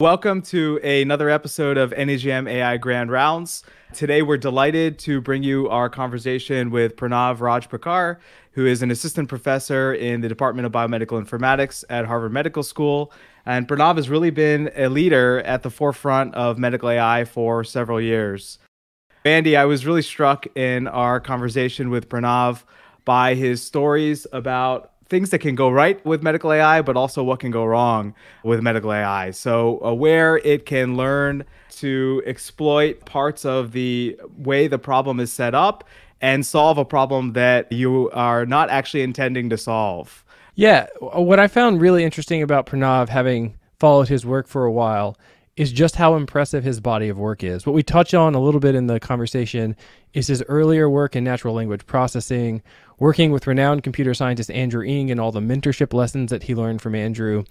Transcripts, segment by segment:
Welcome to another episode of NEJM AI Grand Rounds. Today, we're delighted to bring you our conversation with Pranav Rajpurkar, who is an assistant professor in the Department of Biomedical Informatics at Harvard Medical School. And Pranav has really been a leader at the forefront of medical AI for several years. Andy, I was really struck in our conversation with Pranav by his stories about things that can go right with medical AI, but also what can go wrong with medical AI. So, uh, where it can learn to exploit parts of the way the problem is set up and solve a problem that you are not actually intending to solve. Yeah, what I found really interesting about Pranav, having followed his work for a while, is just how impressive his body of work is. What we touch on a little bit in the conversation is his earlier work in natural language processing, working with renowned computer scientist Andrew Ng and all the mentorship lessons that he learned from Andrew,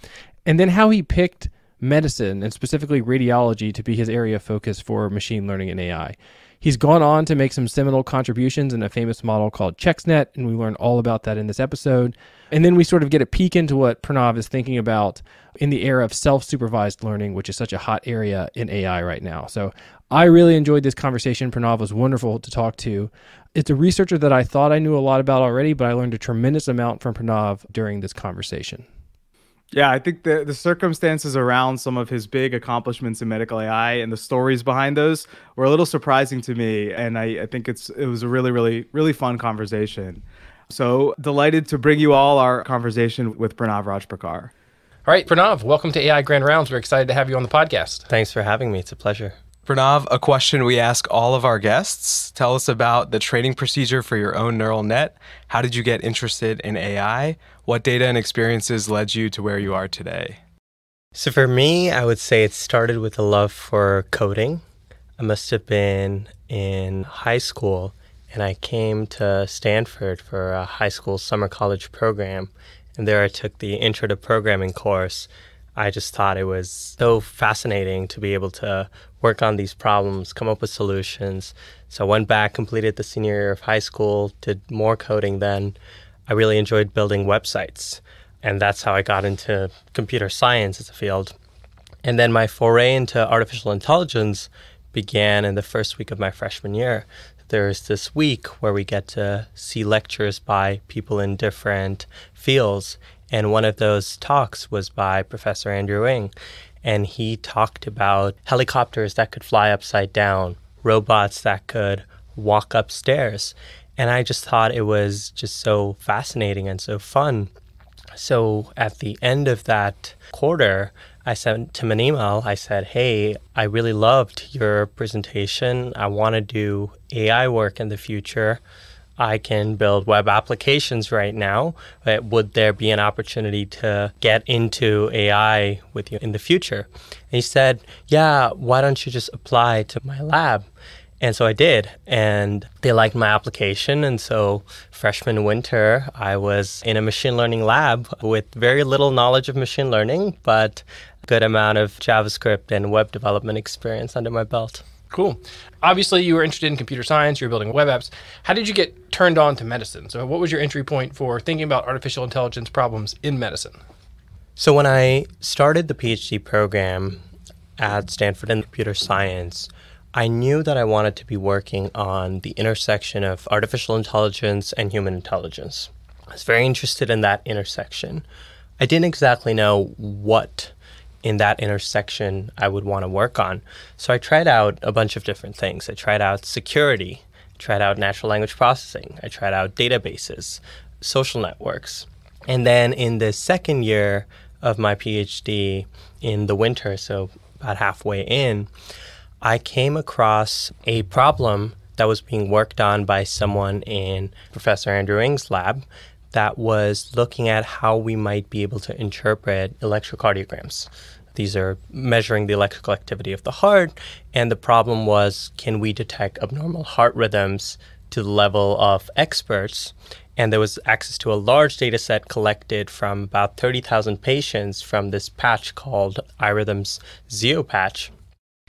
and then how he picked medicine and specifically radiology to be his area of focus for machine learning and AI. He's gone on to make some seminal contributions in a famous model called ChexNet, and we learn all about that in this episode. And then we sort of get a peek into what Pranav is thinking about in the era of self supervised learning, which is such a hot area in AI right now. So I really enjoyed this conversation. Pranav was wonderful to talk to. It's a researcher that I thought I knew a lot about already, but I learned a tremendous amount from Pranav during this conversation. Yeah, I think the, the circumstances around some of his big accomplishments in medical AI and the stories behind those were a little surprising to me. And I, I think it's it was a really, really, really fun conversation. So delighted to bring you all our conversation with Pranav Rajpurkar. All right, Pranav, welcome to AI Grand Rounds. We're excited to have you on the podcast. Thanks for having me. It's a pleasure. Pranav, a question we ask all of our guests. Tell us about the training procedure for your own neural net. How did you get interested in AI? What data and experiences led you to where you are today? So, for me, I would say it started with a love for coding. I must have been in high school, and I came to Stanford for a high school summer college program. And there I took the Intro to Programming course. I just thought it was so fascinating to be able to work on these problems, come up with solutions. So I went back, completed the senior year of high school, did more coding then. I really enjoyed building websites. And that's how I got into computer science as a field. And then my foray into artificial intelligence began in the first week of my freshman year. There's this week where we get to see lectures by people in different fields. And one of those talks was by Professor Andrew Ng and he talked about helicopters that could fly upside down, robots that could walk upstairs. And I just thought it was just so fascinating and so fun. So at the end of that quarter, I sent him an email. I said, Hey, I really loved your presentation. I want to do AI work in the future. I can build web applications right now. But would there be an opportunity to get into AI with you in the future? And he said, Yeah, why don't you just apply to my lab? And so I did, and they liked my application. And so, freshman winter, I was in a machine learning lab with very little knowledge of machine learning, but a good amount of JavaScript and web development experience under my belt. Cool. Obviously, you were interested in computer science, you were building web apps. How did you get turned on to medicine? So, what was your entry point for thinking about artificial intelligence problems in medicine? So, when I started the PhD program at Stanford in computer science, I knew that I wanted to be working on the intersection of artificial intelligence and human intelligence. I was very interested in that intersection. I didn't exactly know what in that intersection I would want to work on. So I tried out a bunch of different things. I tried out security, tried out natural language processing, I tried out databases, social networks. And then in the second year of my PhD in the winter, so about halfway in, I came across a problem that was being worked on by someone in Professor Andrew Ng's lab that was looking at how we might be able to interpret electrocardiograms. These are measuring the electrical activity of the heart, and the problem was can we detect abnormal heart rhythms to the level of experts? And there was access to a large data set collected from about 30,000 patients from this patch called iRhythm's Zio patch.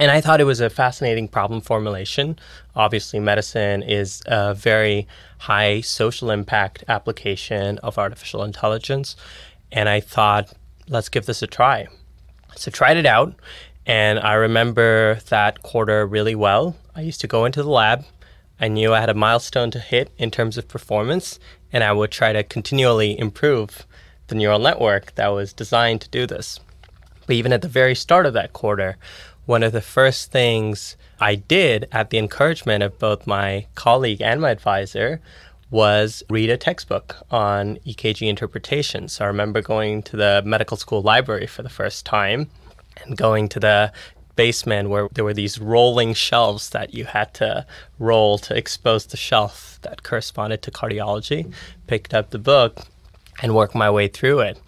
And I thought it was a fascinating problem formulation. Obviously, medicine is a very high social impact application of artificial intelligence. And I thought, let's give this a try. So tried it out, And I remember that quarter really well. I used to go into the lab. I knew I had a milestone to hit in terms of performance, and I would try to continually improve the neural network that was designed to do this. But even at the very start of that quarter, one of the first things I did at the encouragement of both my colleague and my advisor was read a textbook on EKG interpretation. So I remember going to the medical school library for the first time and going to the basement where there were these rolling shelves that you had to roll to expose the shelf that corresponded to cardiology. Picked up the book and worked my way through it.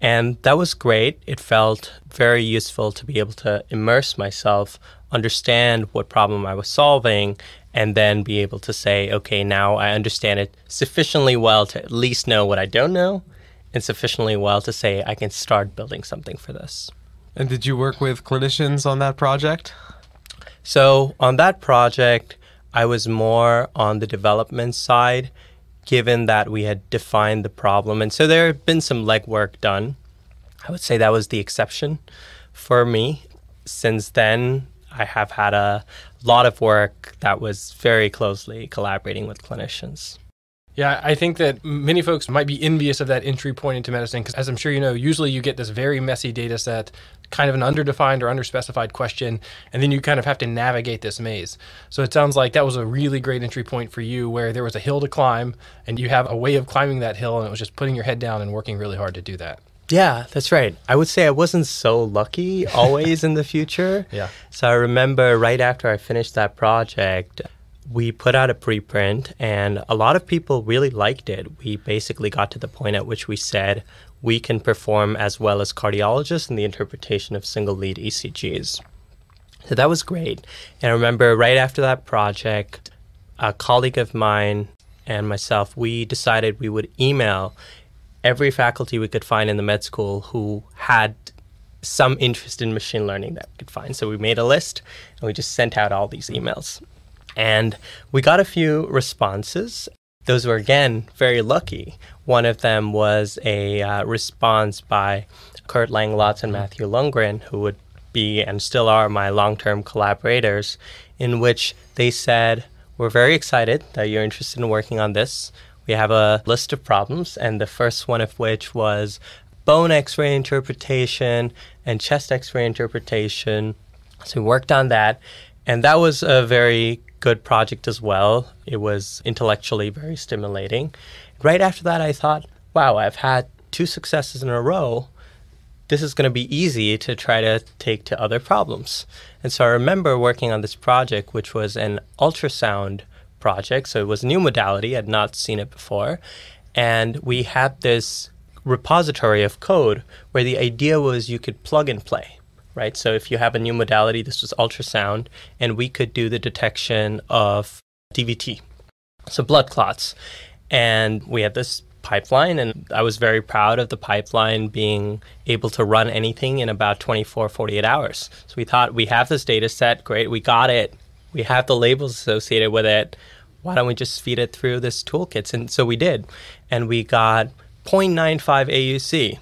And that was great. It felt very useful to be able to immerse myself, understand what problem I was solving, and then be able to say, okay, now I understand it sufficiently well to at least know what I don't know, and sufficiently well to say I can start building something for this. And did you work with clinicians on that project? So, on that project, I was more on the development side, given that we had defined the problem. And so there had been some legwork done. I would say that was the exception for me. Since then, I have had a lot of work that was very closely collaborating with clinicians. Yeah, I think that many folks might be envious of that entry point into medicine because, as I'm sure you know, usually you get this very messy data set, kind of an underdefined or underspecified question, and then you kind of have to navigate this maze. So it sounds like that was a really great entry point for you where there was a hill to climb, and you have a way of climbing that hill, and it was just putting your head down and working really hard to do that. Yeah, that's right. I would say I wasn't so lucky always in the future. Yeah. So I remember right after I finished that project, we put out a preprint and a lot of people really liked it. We basically got to the point at which we said we can perform as well as cardiologists in the interpretation of single lead ECGs. So that was great. And I remember right after that project, a colleague of mine and myself, we decided we would email every faculty we could find in the med school who had some interest in machine learning that we could find. So we made a list and we just sent out all these emails. And we got a few responses. Those were, again, very lucky. One of them was a uh, response by Kurt Langlotz and Matthew Lungren, who would be and still are my long term collaborators, in which they said, We're very excited that you're interested in working on this. We have a list of problems, and the first one of which was bone x ray interpretation and chest x ray interpretation. So we worked on that, and that was a very good project as well. It was intellectually very stimulating. Right after that, I thought, wow, I've had two successes in a row. This is going to be easy to try to take to other problems. And so I remember working on this project, which was an ultrasound project. So it was a new modality, I had not seen it before. And we had this repository of code where the idea was you could plug and play right? So if you have a new modality, this was ultrasound, and we could do the detection of DVT, so blood clots. And we had this pipeline, and I was very proud of the pipeline being able to run anything in about 24, 48 hours. So we thought we have this data set, great, we got it, we have the labels associated with it. Why don't we just feed it through this toolkit? And so we did. And we got 0.95 AUC.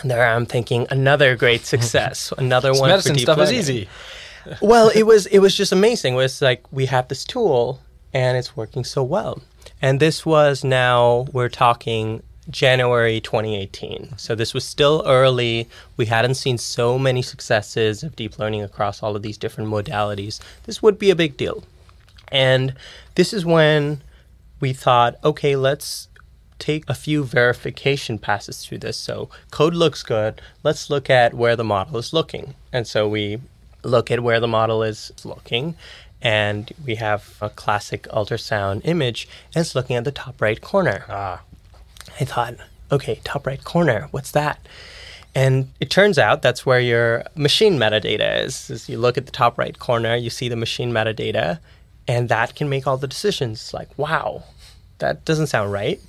And there I'm thinking another great success, another one. medicine for deep stuff is learning. easy. well, it was it was just amazing. It was like we have this tool and it's working so well. And this was now we're talking January 2018. So this was still early. We hadn't seen so many successes of deep learning across all of these different modalities. This would be a big deal. And this is when we thought, okay, let's take a few verification passes through this. So code looks good. Let's look at where the model is looking. And so we look at where the model is looking and we have a classic ultrasound image and it's looking at the top right corner. Ah. I thought, okay, top right corner, what's that? And it turns out that's where your machine metadata is. is you look at the top right corner, you see the machine metadata, and that can make all the decisions. It's like, wow, that doesn't sound right.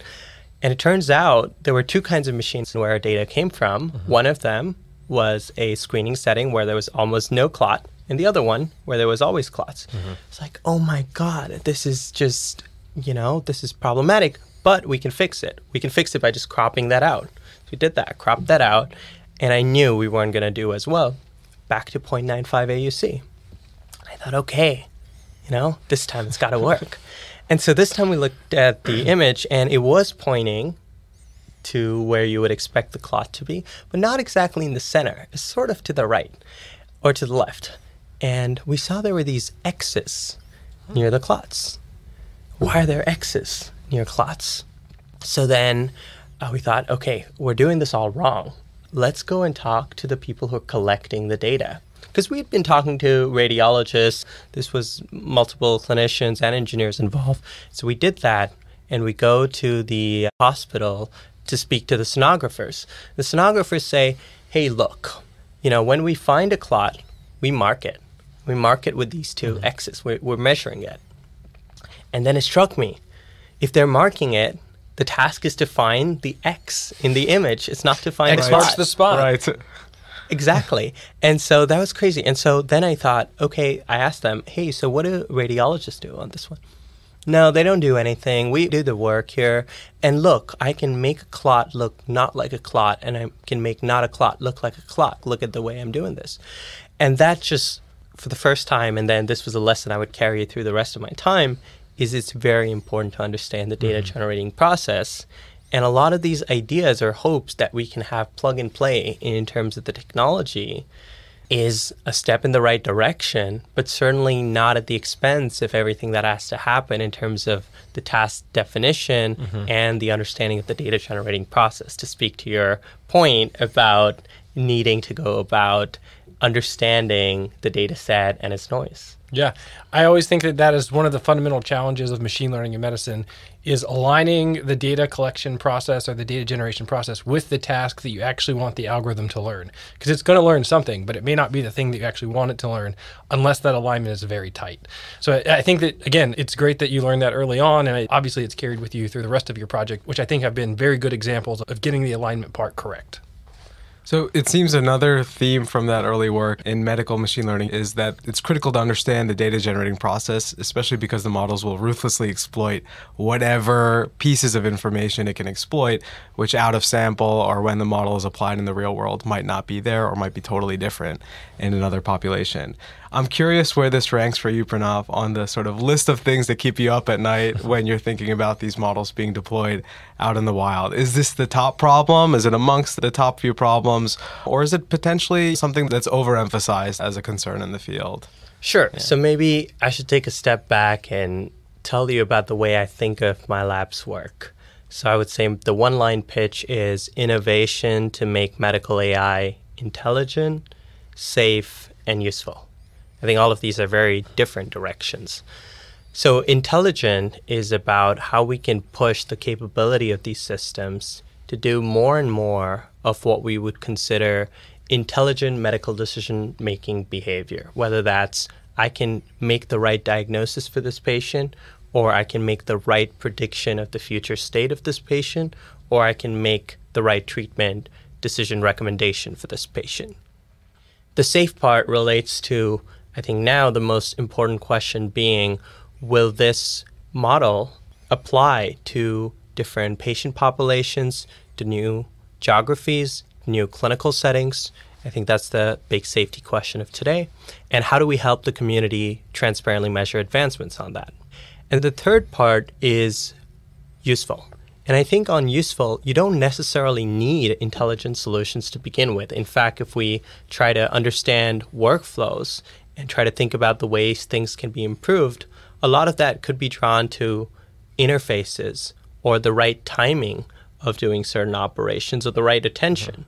And it turns out there were two kinds of machines where our data came from. Mm-hmm. One of them was a screening setting where there was almost no clot, and the other one where there was always clots. Mm-hmm. It's like, oh my God, this is just, you know, this is problematic, but we can fix it. We can fix it by just cropping that out. So we did that, cropped that out, and I knew we weren't going to do as well. back to 0.95 AUC. I thought, okay, you know, this time it's got to work. And so this time we looked at the image and it was pointing to where you would expect the clot to be, but not exactly in the center. It's sort of to the right or to the left. And we saw there were these X's near the clots. Why are there X's near clots? So then uh, we thought, okay, we're doing this all wrong. Let's go and talk to the people who are collecting the data. Because we had been talking to radiologists, this was multiple clinicians and engineers involved. So we did that, and we go to the hospital to speak to the sonographers. The sonographers say, hey, look, you know, when we find a clot, we mark it. We mark it with these 2 mm-hmm. X's. We're, we're measuring it. And then it struck me if they're marking it, the task is to find the X in the image. It's not to find X the marks the spot. Right. Exactly. And so that was crazy. And so then I thought, okay, I asked them, hey, so what do radiologists do on this one? No, they don't do anything. We do the work here. And look, I can make a clot look not like a clot, and I can make not a clot look like a clot. Look at the way I'm doing this. And that just, for the first time, and then this was a lesson I would carry through the rest of my time, is it's very important to understand the data mm-hmm. generating process. And a lot of these ideas or hopes that we can have plug and play in terms of the technology is a step in the right direction, but certainly not at the expense of everything that has to happen in terms of the task definition mm-hmm. and the understanding of the data generating process. To speak to your point about needing to go about understanding the data set and its noise. Yeah, I always think that that is one of the fundamental challenges of machine learning in medicine is aligning the data collection process or the data generation process with the task that you actually want the algorithm to learn. Because it's going to learn something, but it may not be the thing that you actually want it to learn unless that alignment is very tight. So I think that, again, it's great that you learned that early on. And obviously, it's carried with you through the rest of your project, which I think have been very good examples of getting the alignment part correct. So it seems another theme from that early work in medical machine learning is that it's critical to understand the data generating process, especially because the models will ruthlessly exploit whatever pieces of information it can exploit, which out of sample or when the model is applied in the real world might not be there or might be totally different in another population. I'm curious where this ranks for you, Pranav, on the sort of list of things that keep you up at night when you're thinking about these models being deployed out in the wild. Is this the top problem? Is it amongst the top few problems? Or is it potentially something that's overemphasized as a concern in the field? Sure. Yeah. So maybe I should take a step back and tell you about the way I think of my lab's work. So I would say the one line pitch is innovation to make medical AI intelligent, safe, and useful. I think all of these are very different directions. So, intelligent is about how we can push the capability of these systems to do more and more of what we would consider intelligent medical decision making behavior, whether that's I can make the right diagnosis for this patient, or I can make the right prediction of the future state of this patient, or I can make the right treatment decision recommendation for this patient. The safe part relates to I think now the most important question being will this model apply to different patient populations, to new geographies, new clinical settings? I think that's the big safety question of today. And how do we help the community transparently measure advancements on that? And the third part is useful. And I think on useful, you don't necessarily need intelligent solutions to begin with. In fact, if we try to understand workflows and try to think about the ways things can be improved, a lot of that could be drawn to interfaces or the right timing of doing certain operations or the right attention.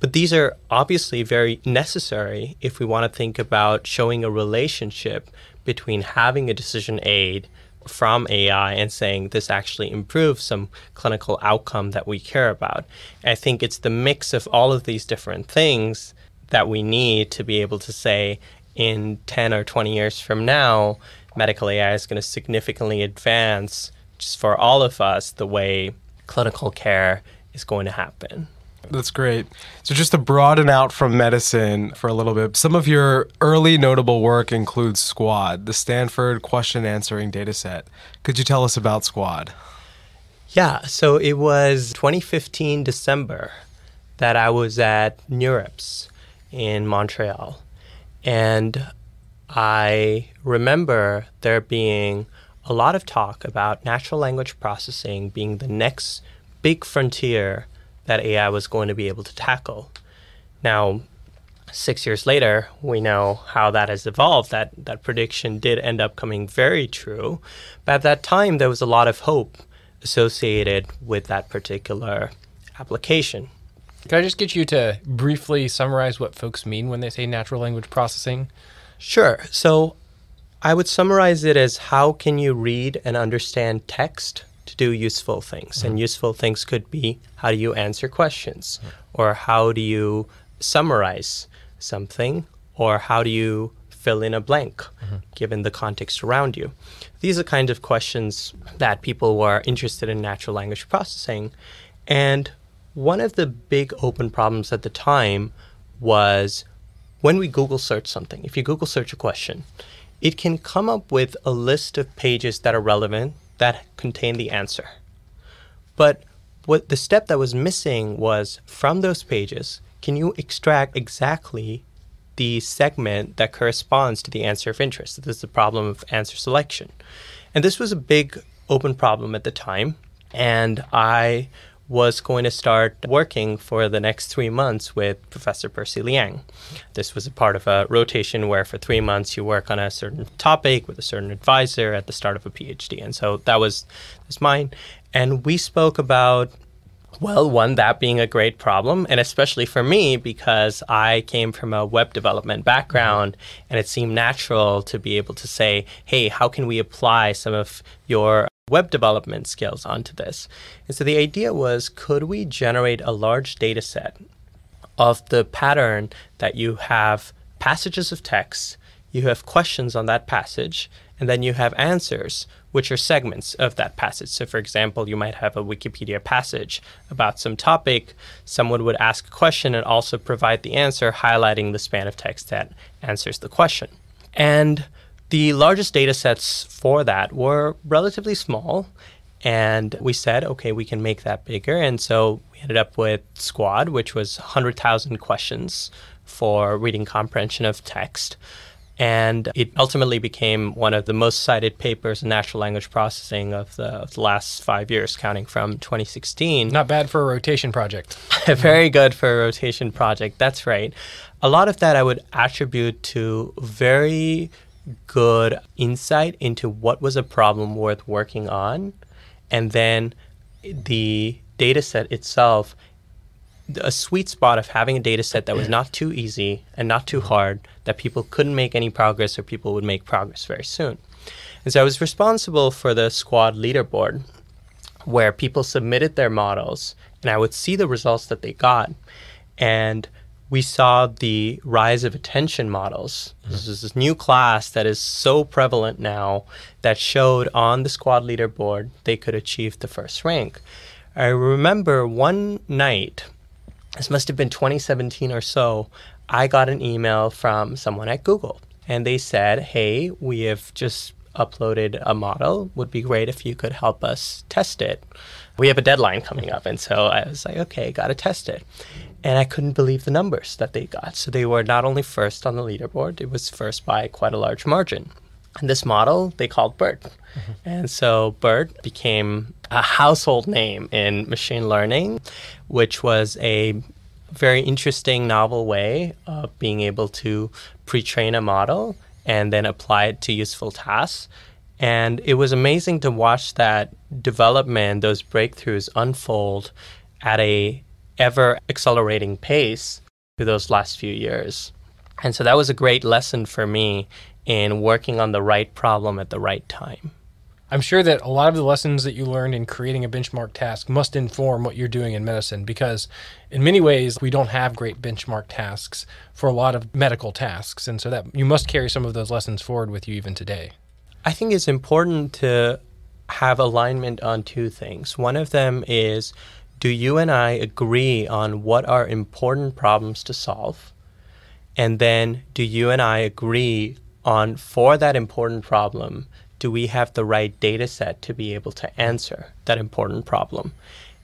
But these are obviously very necessary if we want to think about showing a relationship between having a decision aid from AI and saying this actually improves some clinical outcome that we care about. I think it's the mix of all of these different things that we need to be able to say in 10 or 20 years from now, medical AI is going to significantly advance just for all of us the way clinical care is going to happen. That's great. So, just to broaden out from medicine for a little bit, some of your early notable work includes SQUAD, the Stanford question answering dataset. Could you tell us about SQUAD? Yeah, so it was 2015 December that I was at NeurIPS in Montreal. And I remember there being a lot of talk about natural language processing being the next big frontier that AI was going to be able to tackle. Now, six years later, we know how that has evolved. That that prediction did end up coming very true, but at that time there was a lot of hope associated with that particular application. Can I just get you to briefly summarize what folks mean when they say natural language processing? Sure. So I would summarize it as how can you read and understand text to do useful things? Mm-hmm. And useful things could be how do you answer questions, mm-hmm. or how do you summarize something, or how do you fill in a blank mm-hmm. given the context around you? These are kind of questions that people who are interested in natural language processing. And one of the big open problems at the time was when we Google search something, if you Google search a question, it can come up with a list of pages that are relevant that contain the answer. But what the step that was missing was from those pages, can you extract exactly the segment that corresponds to the answer of interest? This is the problem of answer selection. And this was a big open problem at the time. And I was going to start working for the next three months with Professor Percy Liang. This was a part of a rotation where for three months you work on a certain topic with a certain advisor at the start of a PhD. And so that was, was mine. And we spoke about well, one, that being a great problem, and especially for me because I came from a web development background and it seemed natural to be able to say, hey, how can we apply some of your web development skills onto this? And so the idea was could we generate a large data set of the pattern that you have passages of text, you have questions on that passage, and then you have answers, which are segments of that passage. So, for example, you might have a Wikipedia passage about some topic. Someone would ask a question and also provide the answer, highlighting the span of text that answers the question. And the largest data sets for that were relatively small. And we said, okay, we can make that bigger. And so we ended up with Squad, which was 100,000 questions for reading comprehension of text. And it ultimately became one of the most cited papers in natural language processing of the, of the last five years, counting from 2016. Not bad for a rotation project. Very good for a rotation project. That's right. A lot of that I would attribute to very good insight into what was a problem worth working on. And then the data set itself a sweet spot of having a data set that was not too easy and not too hard, that people couldn't make any progress or people would make progress very soon. And so I was responsible for the squad leaderboard where people submitted their models and I would see the results that they got. And we saw the rise of attention models. Mm-hmm. This is this new class that is so prevalent now that showed on the squad leaderboard they could achieve the first rank. I remember one night this must have been 2017 or so, I got an email from someone at Google and they said, Hey, we have just uploaded a model. Would be great if you could help us test it. We have a deadline coming up. And so I was like, okay, got to test it. And I couldn't believe the numbers that they got. So they were not only first on the leaderboard, it was first by quite a large margin. And this model they called BERT. Mm-hmm. And so BERT became a household name in machine learning, which was a very interesting, novel way of being able to pre train a model and then apply it to useful tasks. And it was amazing to watch that development, those breakthroughs unfold at a ever accelerating pace through those last few years. And so that was a great lesson for me in working on the right problem at the right time. I'm sure that a lot of the lessons that you learned in creating a benchmark task must inform what you're doing in medicine because, in many ways, we don't have great benchmark tasks for a lot of medical tasks. And so that you must carry some of those lessons forward with you even today. I think it's important to have alignment on two things. One of them is do you and I agree on what are important problems to solve? And then do you and I agree on for that important problem, do we have the right data set to be able to answer that important problem?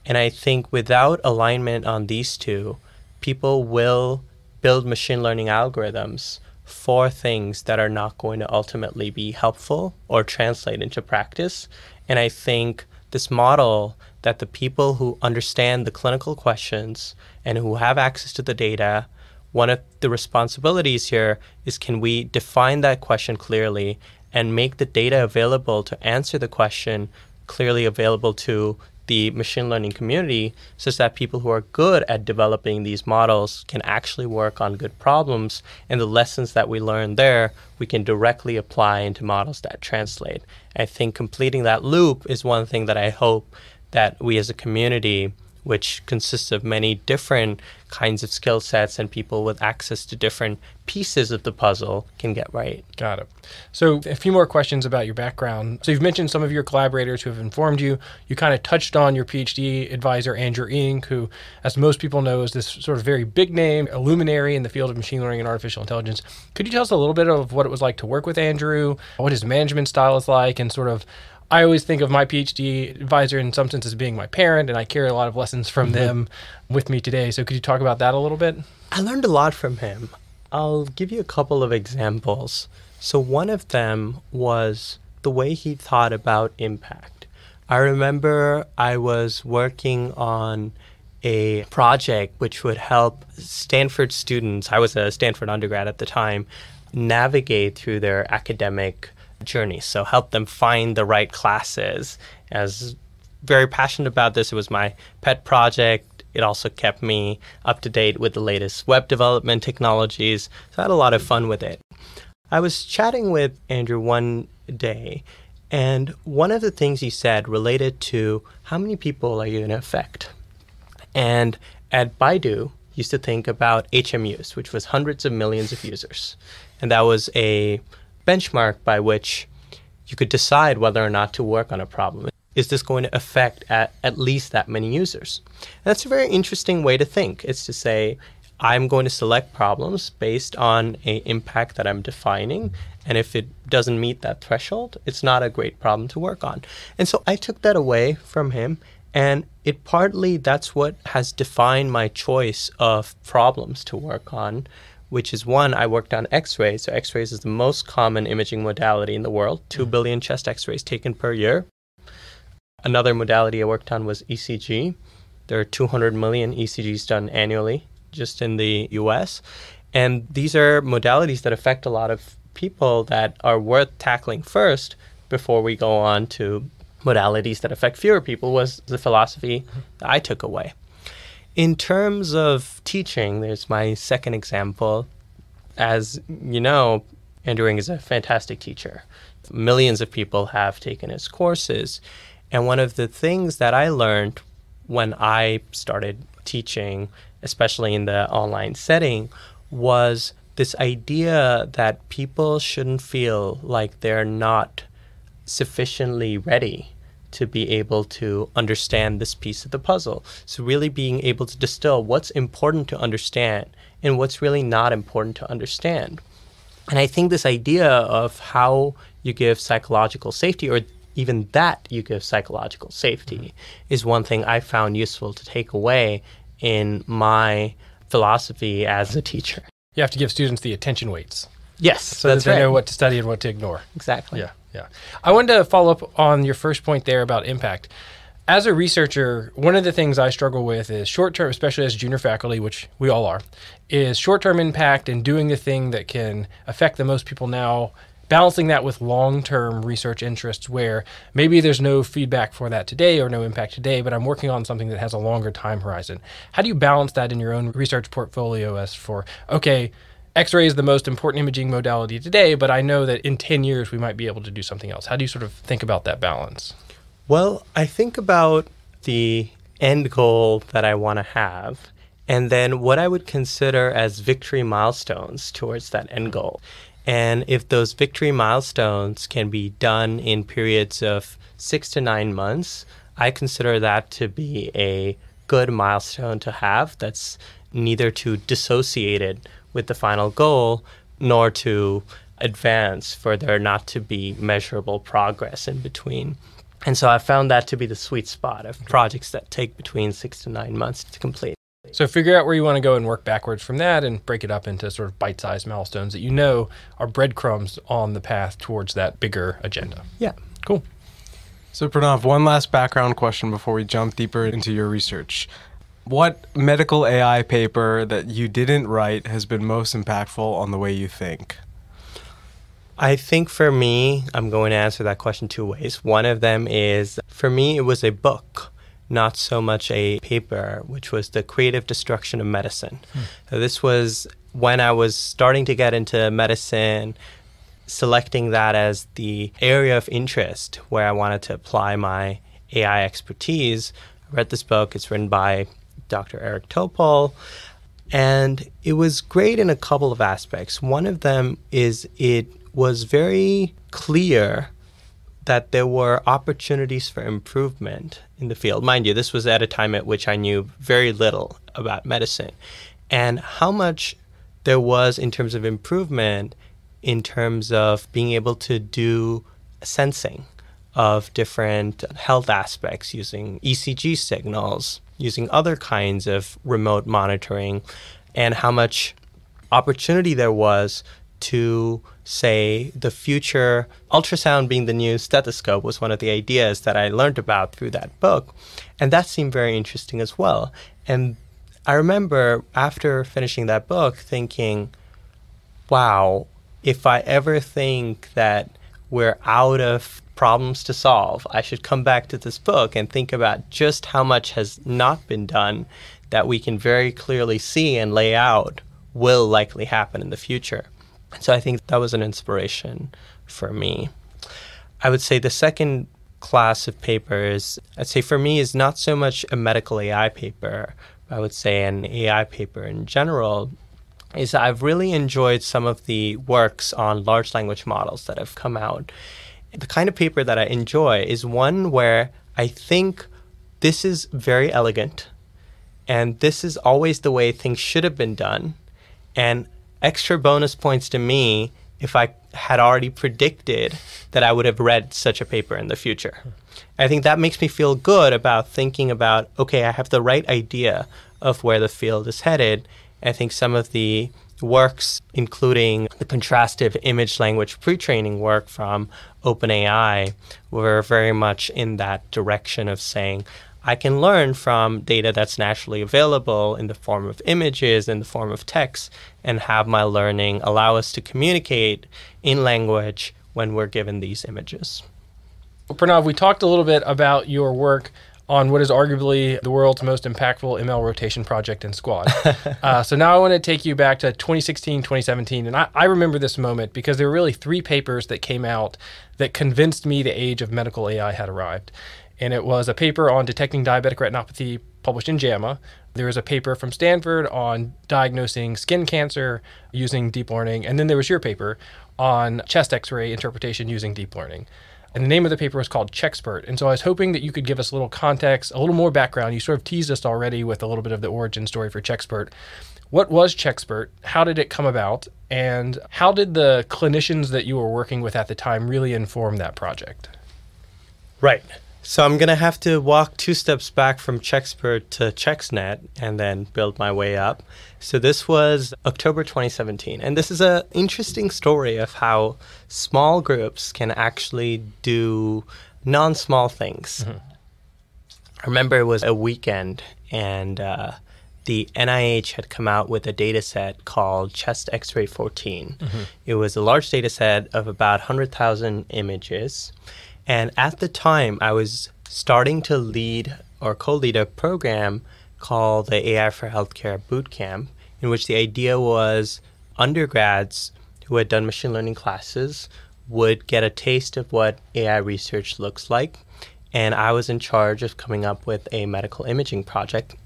And I think without alignment on these two, people will build machine learning algorithms for things that are not going to ultimately be helpful or translate into practice. And I think this model that the people who understand the clinical questions and who have access to the data, one of the responsibilities here is can we define that question clearly and make the data available to answer the question clearly available to the machine learning community such that people who are good at developing these models can actually work on good problems and the lessons that we learn there we can directly apply into models that translate. I think completing that loop is one thing that I hope that we as a community which consists of many different kinds of skill sets and people with access to different pieces of the puzzle can get right. Got it. So, a few more questions about your background. So, you've mentioned some of your collaborators who have informed you. You kind of touched on your PhD advisor, Andrew Ng, who, as most people know, is this sort of very big name, a luminary in the field of machine learning and artificial intelligence. Could you tell us a little bit of what it was like to work with Andrew, what his management style is like, and sort of I always think of my PhD advisor in some sense as being my parent, and I carry a lot of lessons from mm-hmm. them with me today. So, could you talk about that a little bit? I learned a lot from him. I'll give you a couple of examples. So, one of them was the way he thought about impact. I remember I was working on a project which would help Stanford students, I was a Stanford undergrad at the time, navigate through their academic journey. So help them find the right classes. I was very passionate about this. It was my pet project. It also kept me up to date with the latest web development technologies. So I had a lot of fun with it. I was chatting with Andrew one day, and one of the things he said related to how many people are you going to affect? And at Baidu, used to think about HMUs, which was hundreds of millions of users. And that was a benchmark by which you could decide whether or not to work on a problem. Is this going to affect at, at least that many users? And that's a very interesting way to think. It's to say, I'm going to select problems based on an impact that I'm defining. And if it doesn't meet that threshold, it's not a great problem to work on. And so I took that away from him. And it partly that's what has defined my choice of problems to work on which is one, I worked on x rays. So, x rays is the most common imaging modality in the world, 2 mm-hmm. billion chest x rays taken per year. Another modality I worked on was ECG. There are 200 million ECGs done annually just in the US. And these are modalities that affect a lot of people that are worth tackling first before we go on to modalities that affect fewer people, was the philosophy mm-hmm. that I took away. In terms of teaching, there's my second example. As you know, Andrew Ng is a fantastic teacher. Millions of people have taken his courses. And one of the things that I learned when I started teaching, especially in the online setting, was this idea that people shouldn't feel like they're not sufficiently ready to be able to understand this piece of the puzzle. So, really being able to distill what's important to understand and what's really not important to understand. And I think this idea of how you give psychological safety, or even that you give psychological safety, mm-hmm. is one thing I found useful to take away in my philosophy as a teacher. You have to give students the attention weights. Yes, so that they right. know what to study and what to ignore. Exactly. Yeah. Yeah. I wanted to follow up on your first point there about impact. As a researcher, one of the things I struggle with is short term, especially as junior faculty, which we all are, is short term impact and doing the thing that can affect the most people now, balancing that with long term research interests where maybe there's no feedback for that today or no impact today, but I'm working on something that has a longer time horizon. How do you balance that in your own research portfolio as for, okay, X-ray is the most important imaging modality today, but I know that in 10 years we might be able to do something else. How do you sort of think about that balance? Well, I think about the end goal that I want to have and then what I would consider as victory milestones towards that end goal. And if those victory milestones can be done in periods of 6 to 9 months, I consider that to be a good milestone to have that's neither too dissociated with the final goal, nor to advance for there not to be measurable progress in between. And so I found that to be the sweet spot of projects that take between six to nine months to complete. So figure out where you want to go and work backwards from that and break it up into sort of bite-sized milestones that you know are breadcrumbs on the path towards that bigger agenda. Yeah. Cool. So, Pranav, one last background question before we jump deeper into your research. What medical AI paper that you didn't write has been most impactful on the way you think? I think for me, I'm going to answer that question two ways. One of them is for me, it was a book, not so much a paper, which was The Creative Destruction of Medicine. Hmm. So this was when I was starting to get into medicine, selecting that as the area of interest where I wanted to apply my AI expertise. I read this book, it's written by Dr. Eric Topol. And it was great in a couple of aspects. One of them is it was very clear that there were opportunities for improvement in the field. Mind you, this was at a time at which I knew very little about medicine. And how much there was in terms of improvement, in terms of being able to do sensing of different health aspects using ECG signals, using other kinds of remote monitoring, and how much opportunity there was to say the future ultrasound being the new stethoscope was one of the ideas that I learned about through that book. And that seemed very interesting as well. And I remember after finishing that book thinking, wow, if I ever think that we're out of problems to solve, I should come back to this book and think about just how much has not been done that we can very clearly see and lay out will likely happen in the future. So I think that was an inspiration for me. I would say the second class of papers, I'd say for me, is not so much a medical AI paper, I would say an AI paper in general. Is I've really enjoyed some of the works on large language models that have come out. The kind of paper that I enjoy is one where I think this is very elegant and this is always the way things should have been done. And extra bonus points to me if I had already predicted that I would have read such a paper in the future. I think that makes me feel good about thinking about okay, I have the right idea of where the field is headed. I think some of the works, including the contrastive image language pre training work from OpenAI, were very much in that direction of saying, I can learn from data that's naturally available in the form of images, in the form of text, and have my learning allow us to communicate in language when we're given these images. Well, Pranav, we talked a little bit about your work on what is arguably the world's most impactful ML rotation project in Squad. uh, so now I want to take you back to 2016, 2017. And I, I, remember this moment because there were really three papers that came out that convinced me the age of medical AI had arrived and it was a paper on detecting diabetic retinopathy published in JAMA. There was a paper from Stanford on diagnosing skin cancer using deep learning, and then there was your paper on chest X-ray interpretation using deep learning. And the name of the paper was called Chexpert. And so I was hoping that you could give us a little context, a little more background. You sort of teased us already with a little bit of the origin story for Chexpert. What was Chexpert? How did it come about? And how did the clinicians that you were working with at the time really inform that project? Right. So I'm going to have to walk two steps back from Chexpert to Chexnet and then build my way up. So this was October 2017. And this is an interesting story of how small groups can actually do non small things. Mm-hmm. I remember it was a weekend and uh, the NIH had come out with a data set called Chest X ray 14. Mm-hmm. It was a large data set of about 100,000 images. And at the time, I was starting to lead or co lead a program called the AI for Healthcare Bootcamp, in which the idea was undergrads who had done machine learning classes would get a taste of what AI research looks like. And I was in charge of coming up with a medical imaging project.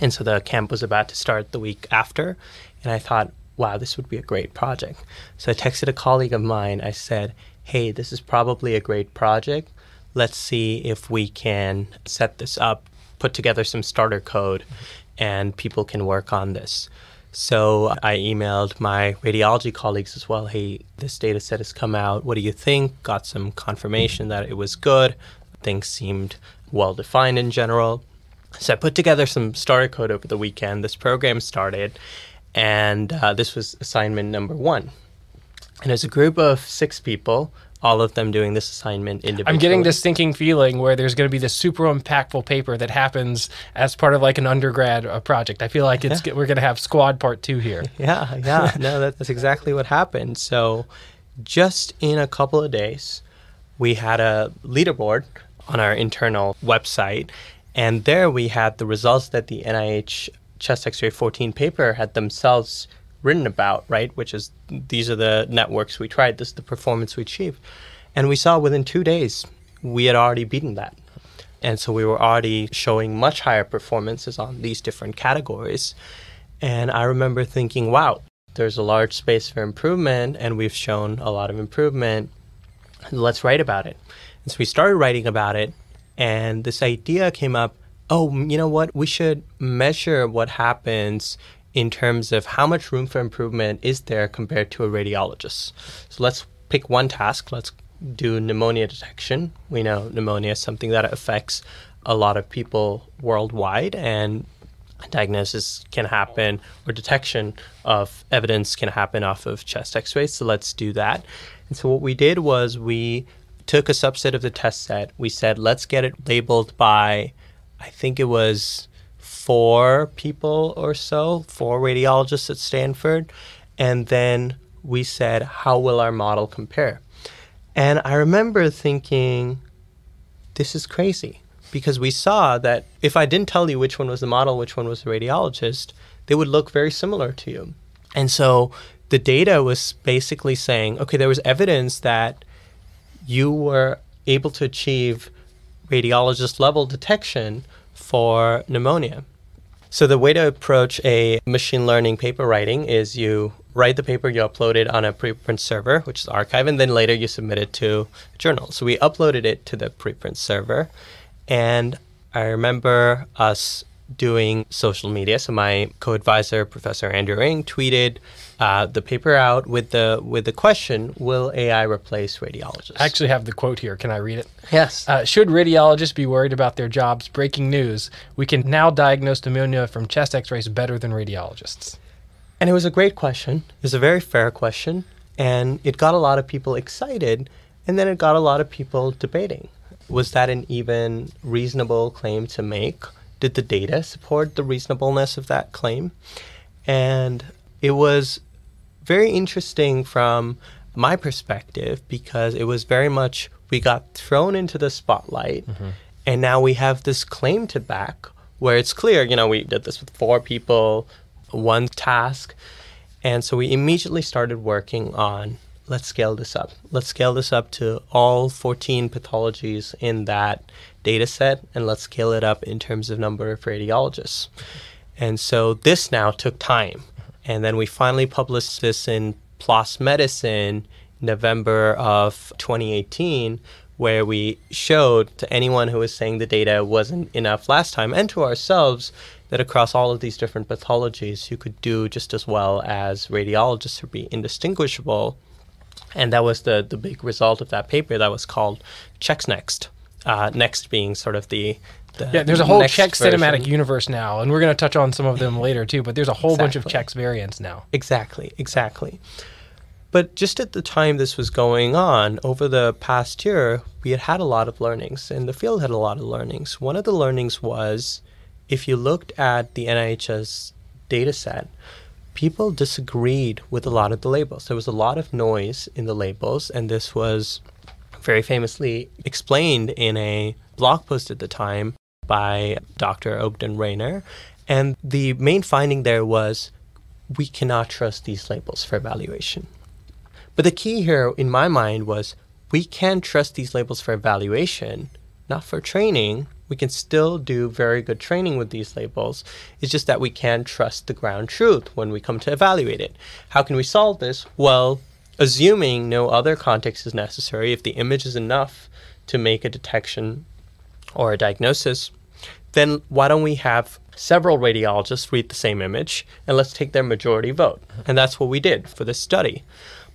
And so the camp was about to start the week after. And I thought, wow, this would be a great project. So I texted a colleague of mine. I said, hey, this is probably a great project. Let's see if we can set this up, put together some starter code, and people can work on this. So I emailed my radiology colleagues as well. Hey, this data set has come out. What do you think? Got some confirmation that it was good. Things seemed well defined in general. So I put together some starter code over the weekend. This program started, and uh, this was assignment number one. And as a group of six people, all of them doing this assignment individually. I'm getting this thinking feeling where there's going to be this super impactful paper that happens as part of like an undergrad uh, project. I feel like it's we're going to have squad part two here. Yeah, yeah. no, that's exactly what happened. So, just in a couple of days, we had a leaderboard on our internal website, and there we had the results that the NIH chest X-ray 14 paper had themselves written about, right? Which is these are the networks we tried, this is the performance we achieved. And we saw within two days we had already beaten that. And so we were already showing much higher performances on these different categories. And I remember thinking, wow, there's a large space for improvement, and we've shown a lot of improvement. Let's write about it. And so we started writing about it, and this idea came up oh, you know what? We should measure what happens in terms of how much room for improvement is there compared to a radiologist. So let's pick one task. Let's do pneumonia detection. We know pneumonia is something that affects a lot of people worldwide, and diagnosis can happen or detection of evidence can happen off of chest x-rays. So let's do that. And so what we did was we took a subset of the test set. We said, let's get it labeled by, I think it was four people or so, four radiologists at Stanford. And then we said, how will our model compare? And I remember thinking, this is crazy because we saw that if I didn't tell you which one was the model, which one was the radiologist, they would look very similar to you. And so the data was basically saying, okay, there was evidence that you were able to achieve radiologist level detection for pneumonia. So the way to approach a machine learning paper writing is you write the paper, you upload it on a preprint server, which is arXiv, and then later you submit it to a journal. So we uploaded it to the preprint server, and I remember us doing social media. So my co-advisor, Professor Andrew Ng, tweeted uh, the paper out with the with the question: Will AI replace radiologists? I actually have the quote here. Can I read it? Yes. Uh, should radiologists be worried about their jobs? Breaking news: We can now diagnose pneumonia from chest X-rays better than radiologists. And it was a great question. It was a very fair question, and it got a lot of people excited, and then it got a lot of people debating. Was that an even reasonable claim to make? Did the data support the reasonableness of that claim? And it was very interesting from my perspective because it was very much we got thrown into the spotlight mm-hmm. and now we have this claim to back where it's clear, you know, we did this with four people, one task. And so we immediately started working on let's scale this up. Let's scale this up to all 14 pathologies in that data set and let's scale it up in terms of number of radiologists. And so this now took time. And then we finally published this in PLOS Medicine November of 2018, where we showed to anyone who was saying the data wasn't enough last time and to ourselves that across all of these different pathologies, you could do just as well as radiologists or be indistinguishable. And that was the, the big result of that paper that was called ChexNext. Uh, next being sort of the the yeah, there's a whole Check version. cinematic universe now, and we're going to touch on some of them later too. But there's a whole exactly. bunch of Chex variants now. Exactly, exactly. But just at the time this was going on, over the past year, we had had a lot of learnings, and the field had a lot of learnings. One of the learnings was if you looked at the NIH's data set, people disagreed with a lot of the labels. There was a lot of noise in the labels, and this was very famously explained in a blog post at the time by Dr. Oakden-Rayner. And the main finding there was we cannot trust these labels for evaluation. But the key here, in my mind, was we can trust these labels for evaluation, not for training. We can still do very good training with these labels. It's just that we can't trust the ground truth when we come to evaluate it. How can we solve this? Well, assuming no other context is necessary, if the image is enough to make a detection or a diagnosis, then why don't we have several radiologists read the same image and let's take their majority vote? And that's what we did for this study.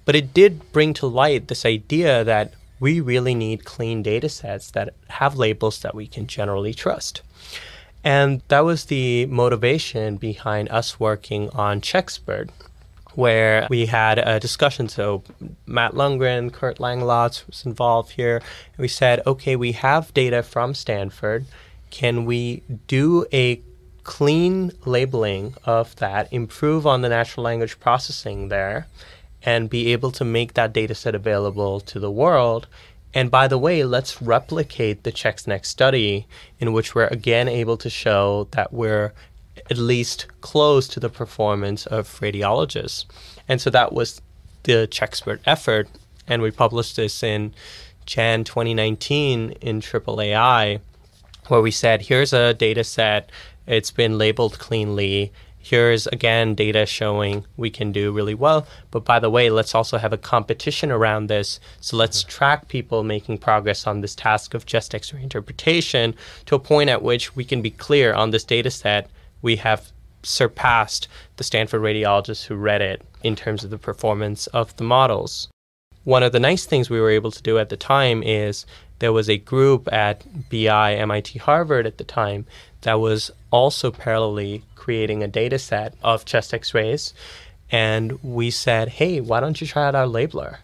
But it did bring to light this idea that we really need clean data sets that have labels that we can generally trust. And that was the motivation behind us working on Chexpert, where we had a discussion. So Matt Lungren, Kurt Langlotz was involved here. And we said, okay, we have data from Stanford. Can we do a clean labeling of that, improve on the natural language processing there, and be able to make that data set available to the world? And by the way, let's replicate the ChexNext study in which we're again able to show that we're at least close to the performance of radiologists. And so that was the Chexpert effort. And we published this in Jan 2019 in AAAI, where we said, here's a data set, it's been labeled cleanly. Here's again data showing we can do really well. But by the way, let's also have a competition around this. So let's mm-hmm. track people making progress on this task of chest x ray interpretation to a point at which we can be clear on this data set we have surpassed the Stanford radiologists who read it in terms of the performance of the models. One of the nice things we were able to do at the time is there was a group at BI, MIT, Harvard at the time that was also parallelly creating a data set of chest x rays. And we said, hey, why don't you try out our labeler?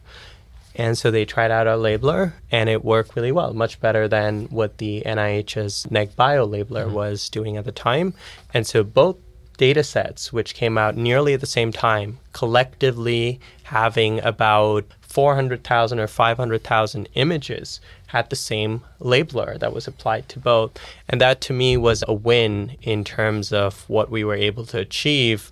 And so they tried out our labeler and it worked really well, much better than what the NIH's NegBio labeler mm-hmm. was doing at the time. And so both data sets, which came out nearly at the same time, collectively having about 400,000 or 500,000 images, had the same labeler that was applied to both. And that to me was a win in terms of what we were able to achieve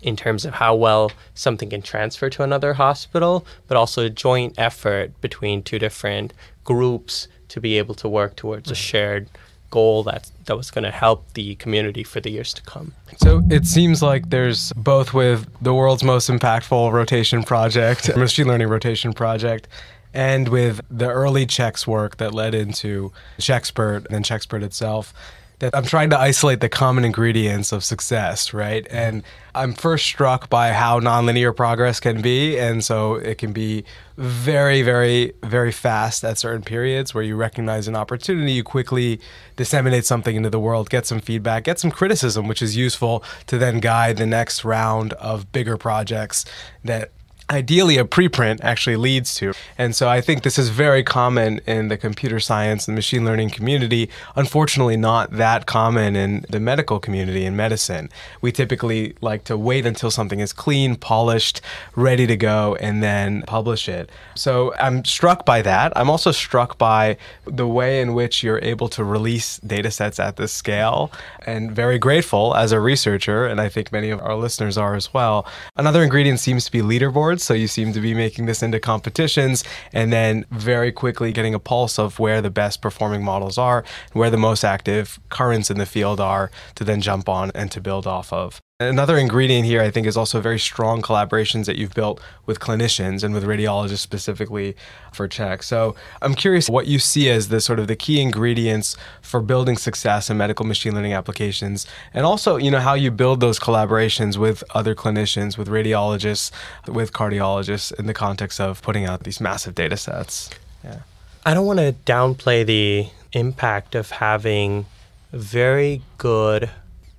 in terms of how well something can transfer to another hospital, but also a joint effort between two different groups to be able to work towards a mm. shared goal that that was going to help the community for the years to come. So it seems like there's both with the world's most impactful rotation project, machine learning rotation project, and with the early checks work that led into Chexpert and Chexpert itself that I'm trying to isolate the common ingredients of success, right? Mm-hmm. And I'm first struck by how nonlinear progress can be. And so it can be very, very, very fast at certain periods where you recognize an opportunity, you quickly disseminate something into the world, get some feedback, get some criticism, which is useful to then guide the next round of bigger projects that ideally a preprint actually leads to. And so I think this is very common in the computer science and machine learning community. Unfortunately, not that common in the medical community in medicine. We typically like to wait until something is clean, polished, ready to go, and then publish it. So I'm struck by that. I'm also struck by the way in which you're able to release data sets at this scale and very grateful as a researcher, and I think many of our listeners are as well. Another ingredient seems to be leaderboards. So you seem to be making this into competitions and then very quickly getting a pulse of where the best performing models are, where the most active currents in the field are to then jump on and to build off of. Another ingredient here, I think, is also very strong collaborations that you've built with clinicians and with radiologists specifically for Check. So I'm curious what you see as the sort of the key ingredients for building success in medical machine learning applications, and also, you know, how you build those collaborations with other clinicians, with radiologists, with cardiologists in the context of putting out these massive data sets. Yeah. I don't want to downplay the impact of having very good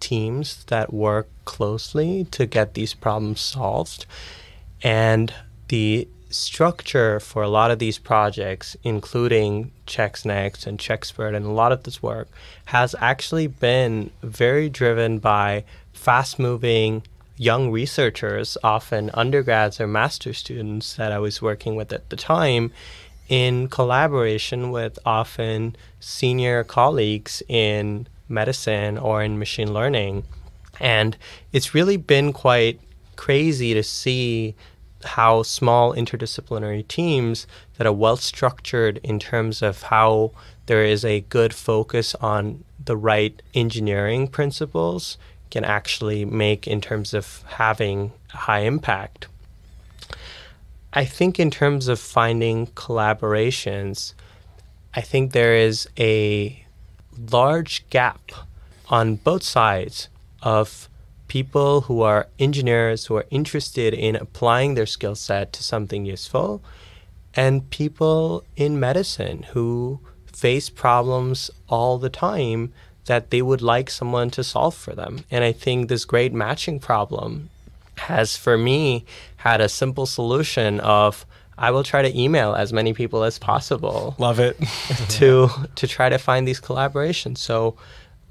teams that work closely to get these problems solved. And the structure for a lot of these projects, including ChexNext and Chexpert, and a lot of this work, has actually been very driven by fast moving young researchers, often undergrads or master students that I was working with at the time, in collaboration with often senior colleagues in medicine or in machine learning. And it's really been quite crazy to see how small interdisciplinary teams that are well structured in terms of how there is a good focus on the right engineering principles can actually make in terms of having high impact. I think in terms of finding collaborations, I think there is a large gap on both sides of people who are engineers who are interested in applying their skill set to something useful and people in medicine who face problems all the time that they would like someone to solve for them. And I think this great matching problem has, for me, had a simple solution of I will try to email as many people as possible. Love it. to to try to find these collaborations. So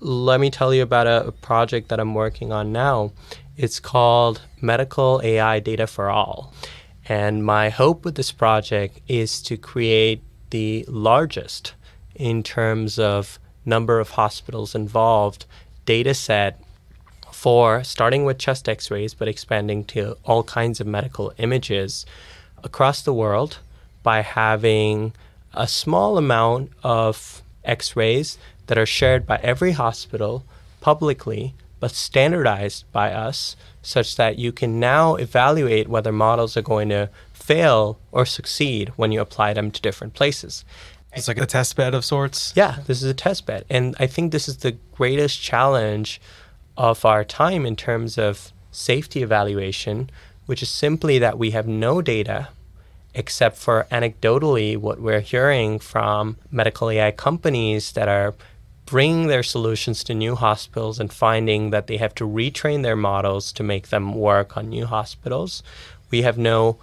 let me tell you about a, project that I'm working on now. It's called Medical AI Data for All. And my hope with this project is to create the largest in terms of number of hospitals involved data set for starting with chest x-rays but expanding to all kinds of medical images across the world by having a small amount of x-rays that are shared by every hospital publicly but standardized by us such that you can now evaluate whether models are going to fail or succeed when you apply them to different places. It's like a test bed of sorts. Yeah, this is a test bed. And I think this is the greatest challenge of our time in terms of safety evaluation, which is simply that we have no data except for anecdotally what we're hearing from medical AI companies that are bringing their solutions to new hospitals and finding that they have to retrain their models to make them work on new hospitals. We have no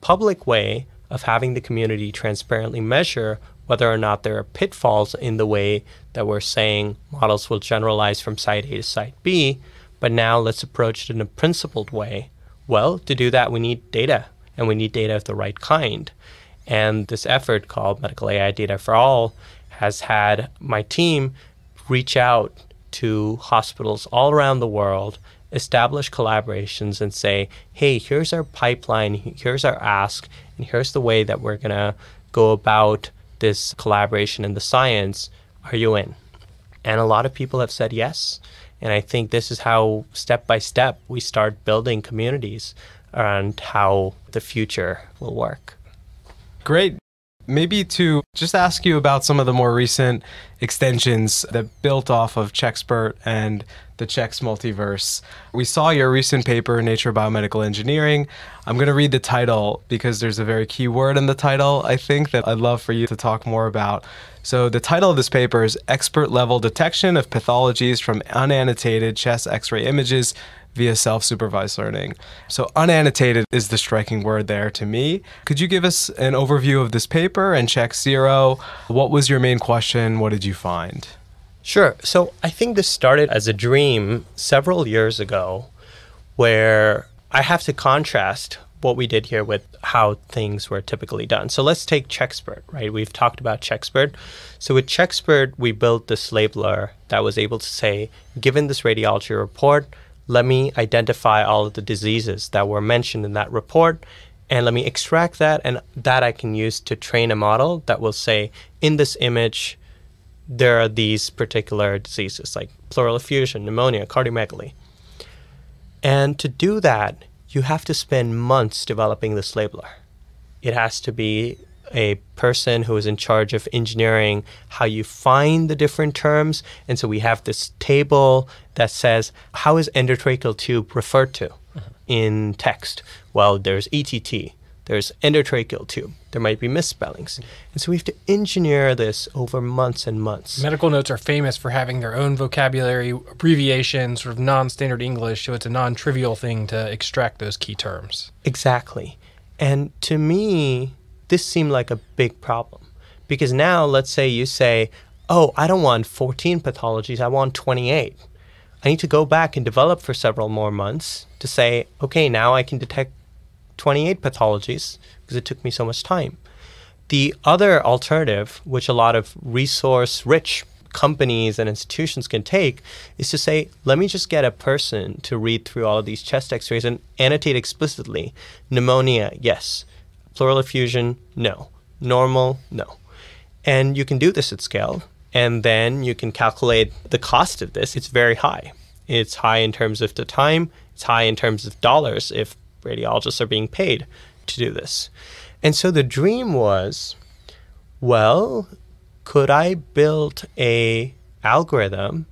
public way of having the community transparently measure whether or not there are pitfalls in the way that we're saying models will generalize from site A to site B. But now let's approach it in a principled way. Well, to do that, we need data, and we need data of the right kind. And this effort called Medical AI Data for All has had my team reach out to hospitals all around the world, establish collaborations, and say, hey, here's our pipeline, here's our ask, and here's the way that we're going to go about this collaboration in the science, are you in? And a lot of people have said yes. And I think this is how, step by step, we start building communities around how the future will work. Great. Maybe to just ask you about some of the more recent extensions that built off of Chexpert and the Chex multiverse. We saw your recent paper, Nature Biomedical Engineering. I'm going to read the title because there's a very key word in the title, I think, that I'd love for you to talk more about. So, the title of this paper is Expert Level Detection of Pathologies from Unannotated Chest X ray Images via self supervised learning. So, unannotated is the striking word there to me. Could you give us an overview of this paper and Chex Zero? What was your main question? What did you find? Sure. So, I think this started as a dream several years ago where I have to contrast what we did here with how things were typically done. So let's take Chexpert, right? We've talked about Chexpert. So with Chexpert, we built this labeler that was able to say, given this radiology report, let me identify all of the diseases that were mentioned in that report and let me extract that and that I can use to train a model that will say in this image there are these particular diseases like pleural effusion, pneumonia, cardiomegaly. And to do that, you have to spend months developing this labeler. It has to be a person who is in charge of engineering how you find the different terms. And so we have this table that says, how is endotracheal tube referred to uh-huh. in text? Well, there's ETT, there's endotracheal tube. There might be misspellings. And so we have to engineer this over months and months. Medical notes are famous for having their own vocabulary, abbreviations, sort of non standard English. So it's a non trivial thing to extract those key terms. Exactly. And to me, this seemed like a big problem because now let's say you say, oh, I don't want 14 pathologies, I want 28. I need to go back and develop for several more months to say, okay, now I can detect 28 pathologies because it took me so much time. The other alternative, which a lot of resource rich companies and institutions can take, is to say, let me just get a person to read through all of these chest x rays and annotate explicitly pneumonia, yes, Pleural effusion, no. Normal, no. And you can do this at scale. And then you can calculate the cost of this. It's very high. It's high in terms of the time, it's high in terms of dollars if radiologists are being paid to do this. And so the dream was well, could I build a algorithm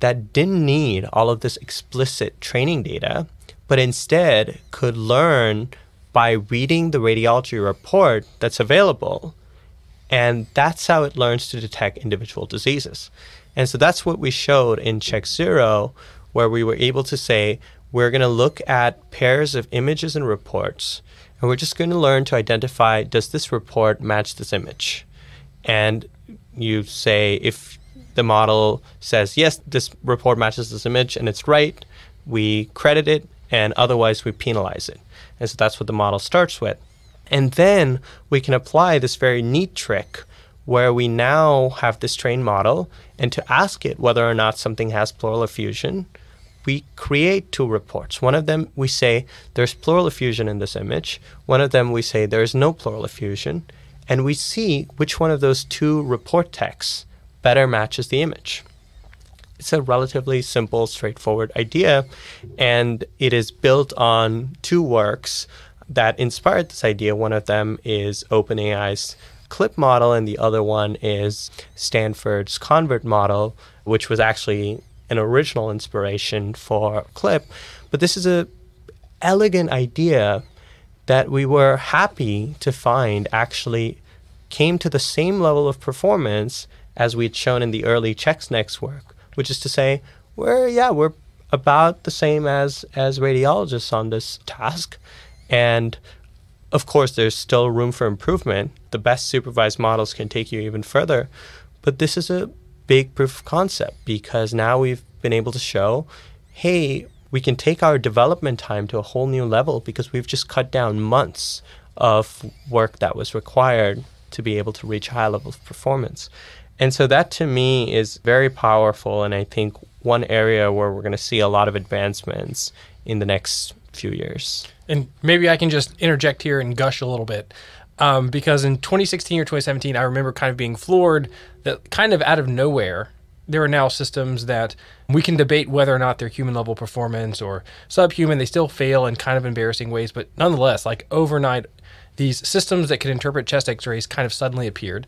that didn't need all of this explicit training data, but instead could learn by reading the radiology report that's available. And that's how it learns to detect individual diseases. And so that's what we showed in Chex Zero, where we were able to say, we're going to look at pairs of images and reports, and we're just going to learn to identify does this report match this image? And you say, if the model says, yes, this report matches this image and it's right, we credit it, and otherwise we penalize it. And so that's what the model starts with. And then we can apply this very neat trick where we now have this trained model, and to ask it whether or not something has pleural effusion, we create two reports. One of them we say there's pleural effusion in this image, one of them we say there's no pleural effusion, and we see which one of those two report texts better matches the image. It's a relatively simple, straightforward idea, and it is built on two works that inspired this idea. One of them is OpenAI's CLIP model, and the other one is Stanford's ConVIRT model, which was actually an original inspiration for CLIP. But this is a elegant idea that we were happy to find actually came to the same level of performance as we had shown in the early ChexNext work, which is to say, we're yeah, we're about the same as as radiologists on this task. And of course, there's still room for improvement. The best supervised models can take you even further. But this is a big proof of concept because now we've been able to show hey, we can take our development time to a whole new level because we've just cut down months of work that was required to be able to reach high level of performance. And so that to me is very powerful. And I think one area where we're going to see a lot of advancements in the next few years. And maybe I can just interject here and gush a little bit. Um, because in 2016 or 2017, I remember kind of being floored that kind of out of nowhere, there are now systems that we can debate whether or not they're human level performance or subhuman. They still fail in kind of embarrassing ways, but nonetheless, like overnight, these systems that can interpret chest x rays kind of suddenly appeared.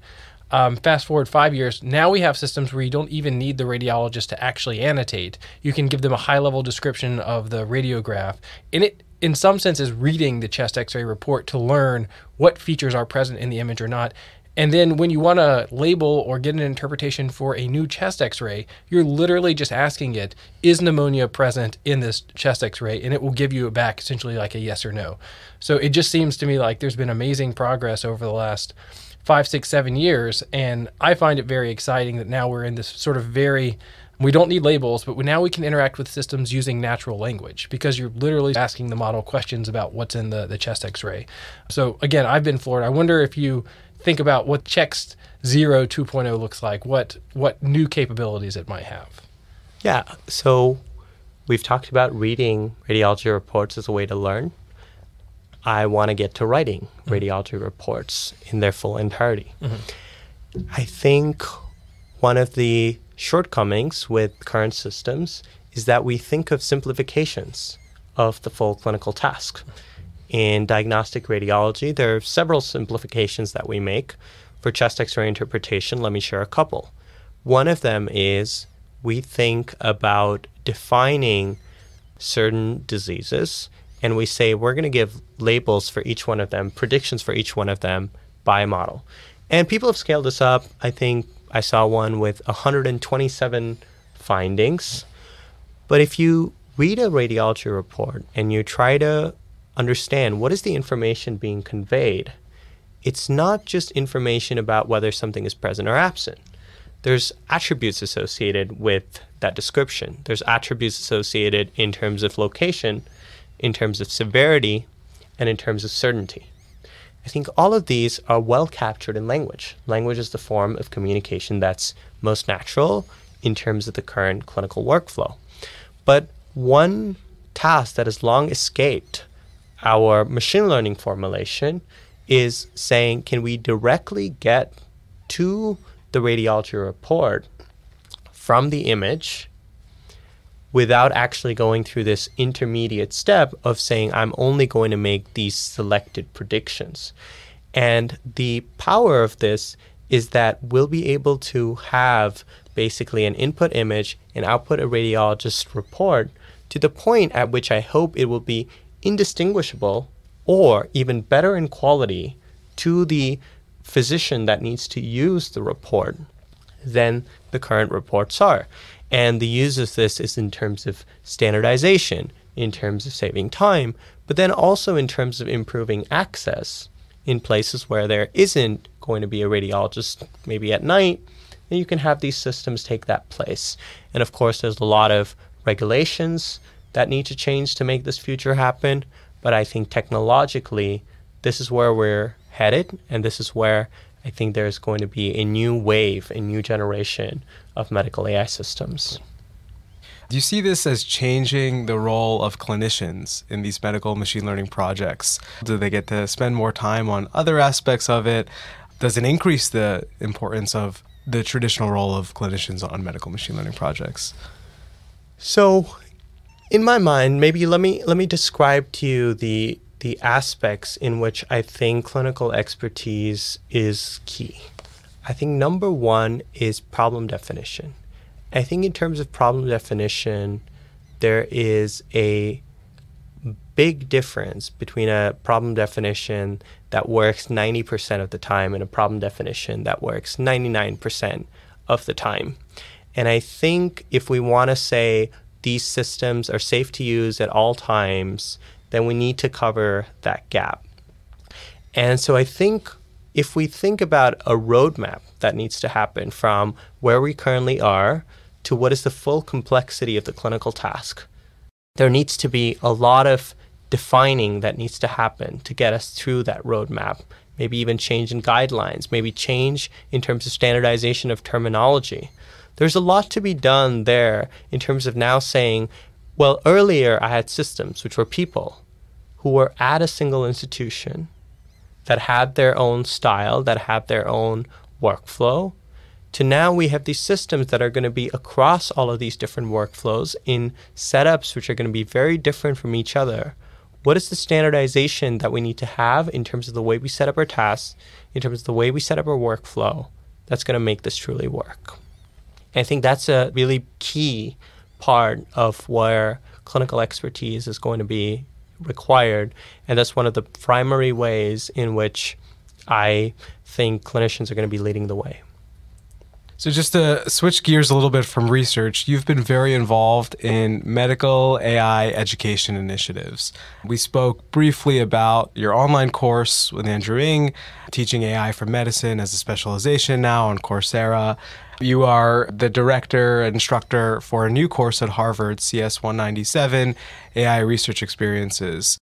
Um, fast forward five years, now we have systems where you don't even need the radiologist to actually annotate. You can give them a high level description of the radiograph, and it, in some sense, is reading the chest x ray report to learn what features are present in the image or not. And then when you want to label or get an interpretation for a new chest x ray, you're literally just asking it, is pneumonia present in this chest x ray? And it will give you back essentially like a yes or no. So it just seems to me like there's been amazing progress over the last five, six, seven years. And I find it very exciting that now we're in this sort of very we don't need labels, but now we can interact with systems using natural language because you're literally asking the model questions about what's in the, the chest x ray. So, again, I've been floored. I wonder if you think about what Chex Zero 2.0 looks like, what, what new capabilities it might have. Yeah. So, we've talked about reading radiology reports as a way to learn. I want to get to writing mm-hmm. radiology reports in their full entirety. Mm-hmm. I think one of the shortcomings with current systems is that we think of simplifications of the full clinical task. In diagnostic radiology, there are several simplifications that we make. For chest x ray interpretation, let me share a couple. One of them is we think about defining certain diseases and we say we're going to give labels for each one of them, predictions for each one of them by a model. And people have scaled this up. I think I saw one with 127 findings. But if you read a radiology report and you try to understand what is the information being conveyed, it's not just information about whether something is present or absent. There's attributes associated with that description. There's attributes associated in terms of location in terms of severity, and in terms of certainty. I think all of these are well captured in language. Language is the form of communication that's most natural in terms of the current clinical workflow. But one task that has long escaped our machine learning formulation is saying, can we directly get to the radiology report from the image without actually going through this intermediate step of saying, I'm only going to make these selected predictions. And the power of this is that we'll be able to have basically an input image and output a radiologist report to the point at which I hope it will be indistinguishable or even better in quality to the physician that needs to use the report than the current reports are. And the use of this is in terms of standardization, in terms of saving time, but then also in terms of improving access in places where there isn't going to be a radiologist maybe at night, then you can have these systems take that place. And of course, there's a lot of regulations that need to change to make this future happen. But I think technologically, this is where we're headed, and this is where I think there's going to be a new wave, a new generation of medical AI systems. Do you see this as changing the role of clinicians in these medical machine learning projects? Do they get to spend more time on other aspects of it? Does it increase the importance of the traditional role of clinicians on medical machine learning projects? So, in my mind, maybe let me let me describe to you the the aspects in which I think clinical expertise is key. I think number one is problem definition. I think in terms of problem definition, there is a big difference between a problem definition that works 90% of the time and a problem definition that works 99% of the time. And I think if we want to say these systems are safe to use at all times, then we need to cover that gap. And so I think if we think about a roadmap that needs to happen from where we currently are to what is the full complexity of the clinical task. There needs to be a lot of defining that needs to happen to get us through that roadmap. Maybe even change in guidelines, maybe change in terms of standardization of terminology. There's a lot to be done there in terms of now saying, well, earlier I had systems which were people who were at a single institution that had their own style, that had their own workflow, to now we have these systems that are going to be across all of these different workflows in setups which are going to be very different from each other. What is the standardization that we need to have in terms of the way we set up our tasks, in terms of the way we set up our workflow that's going to make this truly work? And I think that's a really key part of where clinical expertise is going to be required. And that's one of the primary ways in which I think clinicians are going to be leading the way. So, just to switch gears a little bit from research, you've been very involved in medical AI education initiatives. We spoke briefly about your online course with Andrew Ng, teaching AI for medicine as a specialization now on Coursera. You are the director instructor for a new course at Harvard, CS 197 AI Research Experiences.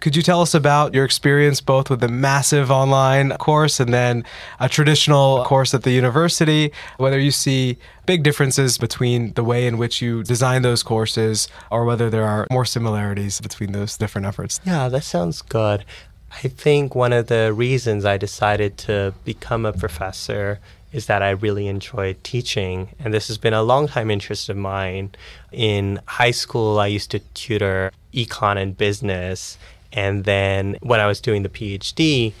Could you tell us about your experience both with the massive online course and then a traditional course at the university? Whether you see big differences between the way in which you design those courses or whether there are more similarities between those different efforts? Yeah, that sounds good. I think one of the reasons I decided to become a professor is that I really enjoy teaching. And this has been a long time interest of mine. In high school, I used to tutor econ and business. And then when I was doing the PhD,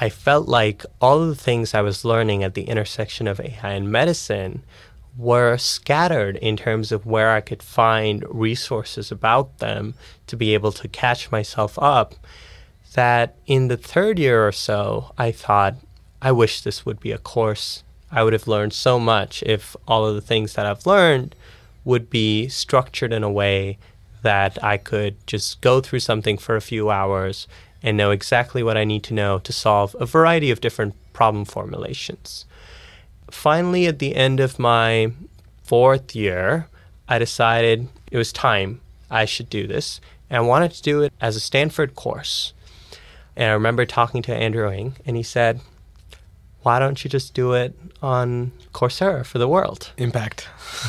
I felt like all of the things I was learning at the intersection of AI and medicine were scattered in terms of where I could find resources about them to be able to catch myself up. That in the third year or so, I thought, I wish this would be a course. I would have learned so much if all of the things that I've learned would be structured in a way that I could just go through something for a few hours and know exactly what I need to know to solve a variety of different problem formulations. Finally, at the end of my fourth year, I decided it was time I should do this. And I wanted to do it as a Stanford course. And I remember talking to Andrew Ng, and he said, Why don't you just do it on Coursera for the world? Impact.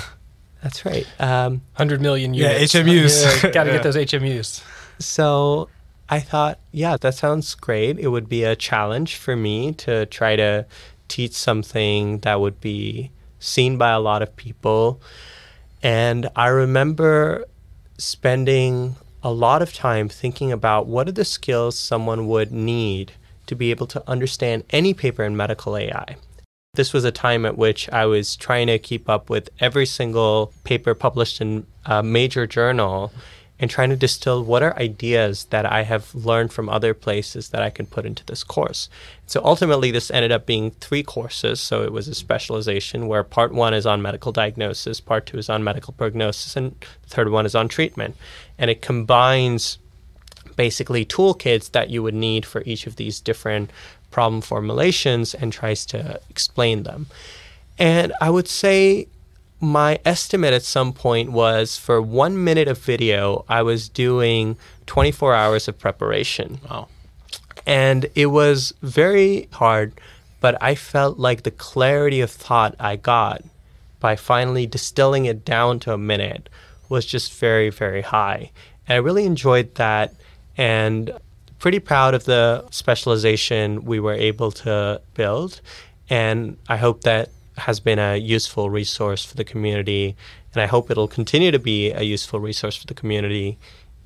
That's right. Um, 100 million Yeah, units. HMUs. Got to Yeah. get those HMUs. So I thought, yeah, that sounds great. It would be a challenge for me to try to teach something that would be seen by a lot of people. And I remember spending a lot of time thinking about what are the skills someone would need to be able to understand any paper in medical AI. This was a time at which I was trying to keep up with every single paper published in a major journal. and trying to distill what are ideas that I have learned from other places that I can put into this course. So ultimately, this ended up being three courses. So it was a specialization where part one is on medical diagnosis, part two is on medical prognosis, and the third one is on treatment. And it combines basically toolkits that you would need for each of these different problem formulations and tries to explain them. And I would say my estimate at some point was for one minute of video, I was doing 24 hours of preparation. Wow. And it was very hard, but I felt like the clarity of thought I got by finally distilling it down to a minute was just very, very high. And I really enjoyed that and pretty proud of the specialization we were able to build. And I hope that has been a useful resource for the community. And I hope it'll continue to be a useful resource for the community,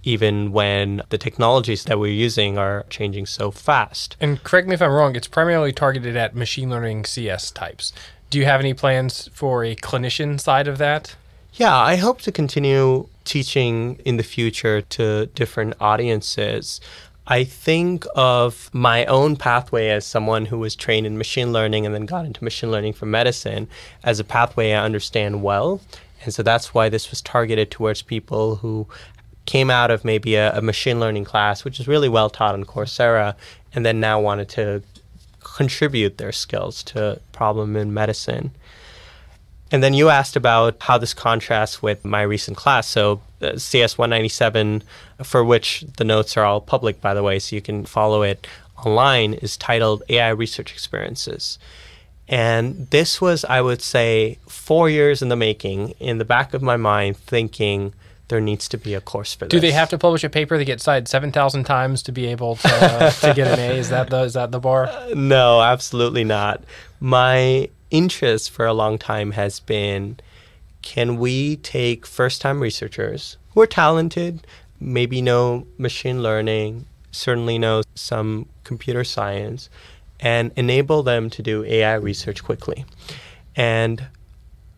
even when the technologies that we're using are changing so fast. And correct me if I'm wrong, it's primarily targeted at machine learning CS types. Do you have any plans for a clinician side of that? Yeah, I hope to continue teaching in the future to different audiences. I think of my own pathway as someone who was trained in machine learning and then got into machine learning for medicine as a pathway I understand well. And so that's why this was targeted towards people who came out of maybe a, a machine learning class, which is really well taught on Coursera, and then now wanted to contribute their skills to problem in medicine. And then you asked about how this contrasts with my recent class. So, uh, CS 197, for which the notes are all public, by the way, so you can follow it online, is titled AI Research Experiences. And this was, I would say, four years in the making, in the back of my mind, thinking there needs to be a course for this. Do they have to publish a paper that gets cited 7,000 times to be able to, to get an A? Is that the, is that the bar? No, absolutely not. My interest for a long time has been can we take first time researchers who are talented, maybe know machine learning, certainly know some computer science, and enable them to do AI research quickly? And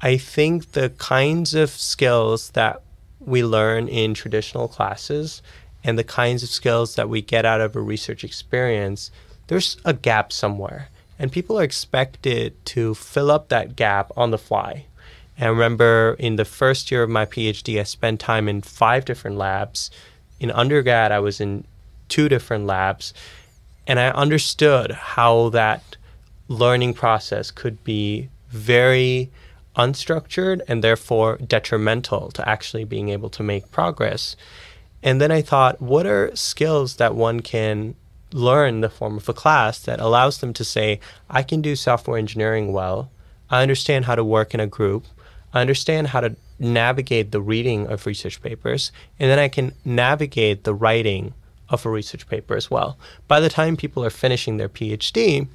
I think the kinds of skills that we learn in traditional classes and the kinds of skills that we get out of a research experience, there's a gap somewhere and people are expected to fill up that gap on the fly. And I remember in the first year of my PhD, I spent time in five different labs. In undergrad, I was in two different labs, and I understood how that learning process could be very unstructured and therefore detrimental to actually being able to make progress. And then I thought, what are skills that one can learn the form of a class that allows them to say, I can do software engineering well. I understand how to work in a group. I understand how to navigate the reading of research papers. And then I can navigate the writing of a research paper as well. By the time people are finishing their PhD,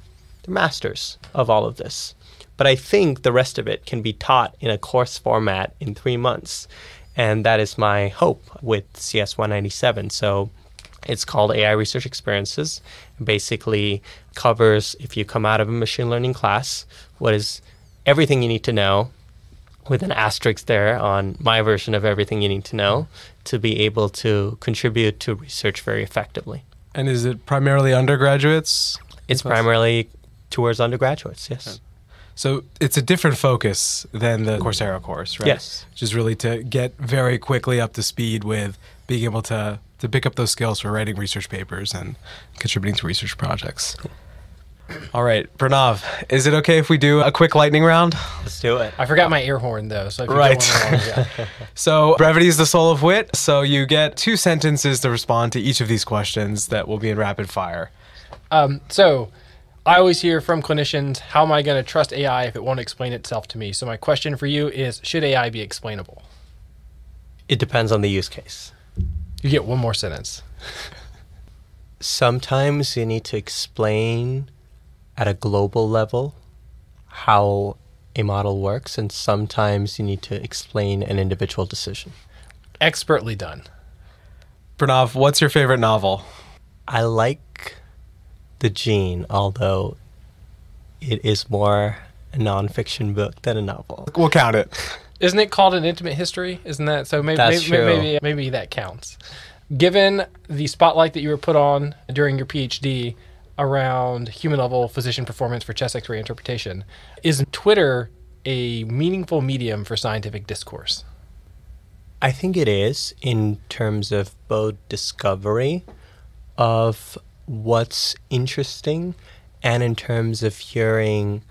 they're masters of all of this. But I think the rest of it can be taught in a course format in three months. And that is my hope with CS 197. So it's called AI Research Experiences. It basically covers if you come out of a machine learning class, what is everything you need to know with an asterisk there on my version of everything you need to know to be able to contribute to research very effectively. And is it primarily undergraduates? It's primarily towards undergraduates, yes. So it's a different focus than the Coursera course, right? Yes. Which is really to get very quickly up to speed with being able to to pick up those skills for writing research papers and contributing to research projects. All right, Pranav, is it okay if we do a quick lightning round? Let's do it. I forgot my air horn though, so if you Right. don't want to, yeah. So, brevity is the soul of wit. So, you get two sentences to respond to each of these questions that will be in rapid fire. Um, so I always hear from clinicians, how am I going to trust AI if it won't explain itself to me? So my question for you is, should AI be explainable? It depends on the use case. You get one more sentence. Sometimes you need to explain at a global level how a model works, and sometimes you need to explain an individual decision. Expertly done. Pranav, what's your favorite novel? I like The Gene, although it is more a nonfiction book than a novel. We'll count it. Isn't it called an intimate history? Isn't that so? Maybe maybe, maybe maybe that counts. Given the spotlight that you were put on during your PhD around human level physician performance for chest X-ray interpretation, is Twitter a meaningful medium for scientific discourse? I think it is in terms of both discovery of what's interesting and in terms of hearing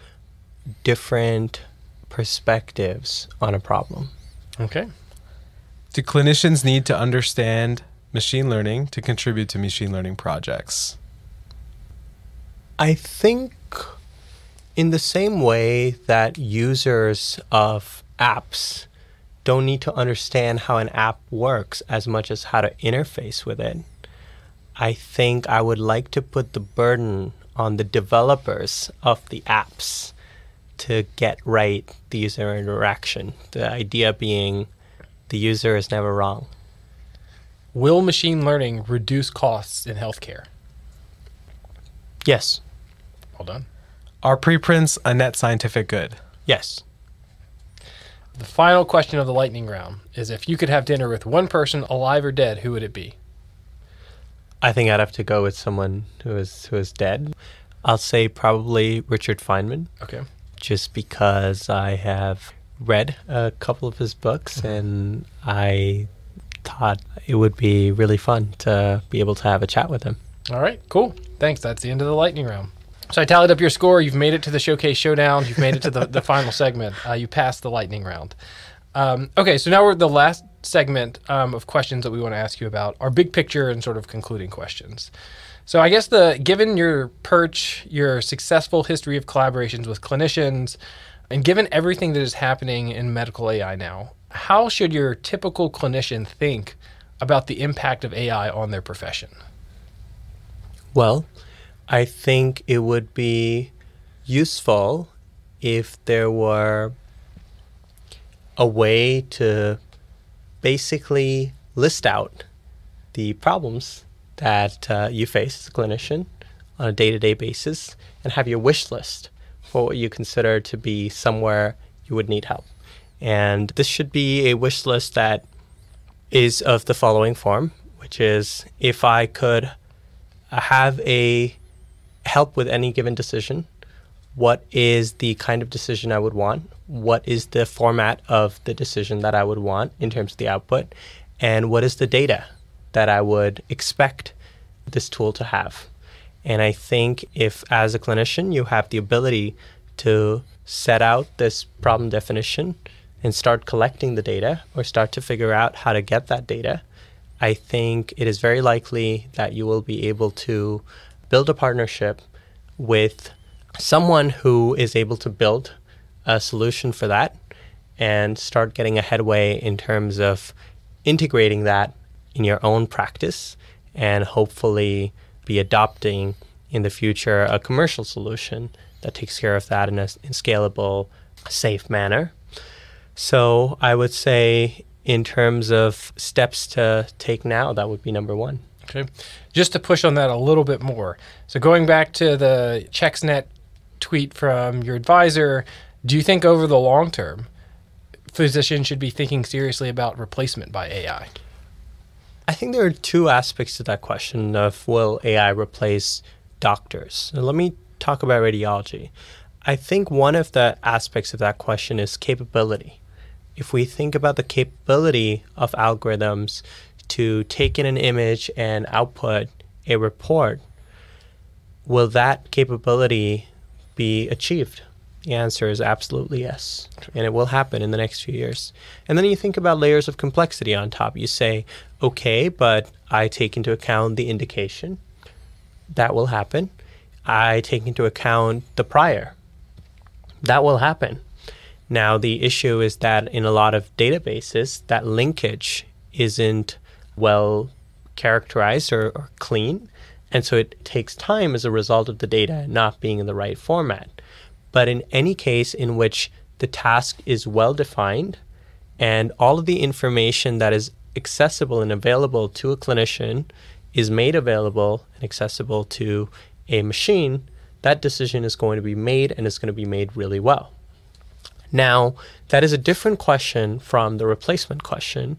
different perspectives on a problem. Okay. Do clinicians need to understand machine learning to contribute to machine learning projects? I think in the same way that users of apps don't need to understand how an app works as much as how to interface with it, I think I would like to put the burden on the developers of the apps to get right the user interaction. The idea being the user is never wrong. Will machine learning reduce costs in healthcare? Yes. Well done. Are preprints a net scientific good? Yes. The final question of the lightning round is if you could have dinner with one person, alive or dead, who would it be? I think I'd have to go with someone who is who is dead. I'll say probably Richard Feynman, Okay. Just because I have read a couple of his books and I thought it would be really fun to be able to have a chat with him. All right, cool. Thanks. That's the end of the lightning round. So I tallied up your score. You've made it to the showcase showdown. You've made it to the, the final segment. Uh, you passed the lightning round. Um, okay, so now we're the last segment um, of questions that we want to ask you about our big picture and sort of concluding questions. So I guess the given your perch, your successful history of collaborations with clinicians, and given everything that is happening in medical AI now, how should your typical clinician think about the impact of AI on their profession? Well, I think it would be useful if there were a way to basically list out the problems that uh, you face as a clinician on a day to day basis and have your wish list for what you consider to be somewhere you would need help. And this should be a wish list that is of the following form, which is if I could have a help with any given decision, what is the kind of decision I would want? What is the format of the decision that I would want in terms of the output? And what is the data that I would expect this tool to have? And I think if, as a clinician, you have the ability to set out this problem definition and start collecting the data or start to figure out how to get that data, I think it is very likely that you will be able to build a partnership with someone who is able to build a solution for that and start getting a headway in terms of integrating that in your own practice and hopefully be adopting in the future a commercial solution that takes care of that in a in scalable, safe manner. So I would say, in terms of steps to take now, that would be number one. Okay. Just to push on that a little bit more. So going back to the ChexNet tweet from your advisor, do you think over the long term, physicians should be thinking seriously about replacement by AI? I think there are two aspects to that question of will AI replace doctors. So let me talk about radiology. I think one of the aspects of that question is capability. If we think about the capability of algorithms to take in an image and output a report, will that capability be achieved? The answer is absolutely yes. And it will happen in the next few years. And then you think about layers of complexity on top. You say, okay, but I take into account the indication. That will happen. I take into account the prior. That will happen. Now, the issue is that in a lot of databases, that linkage isn't well characterized or, or clean. And so it takes time as a result of the data not being in the right format. But in any case in which the task is well defined and all of the information that is accessible and available to a clinician is made available and accessible to a machine, that decision is going to be made and is going to be made really well. Now, that is a different question from the replacement question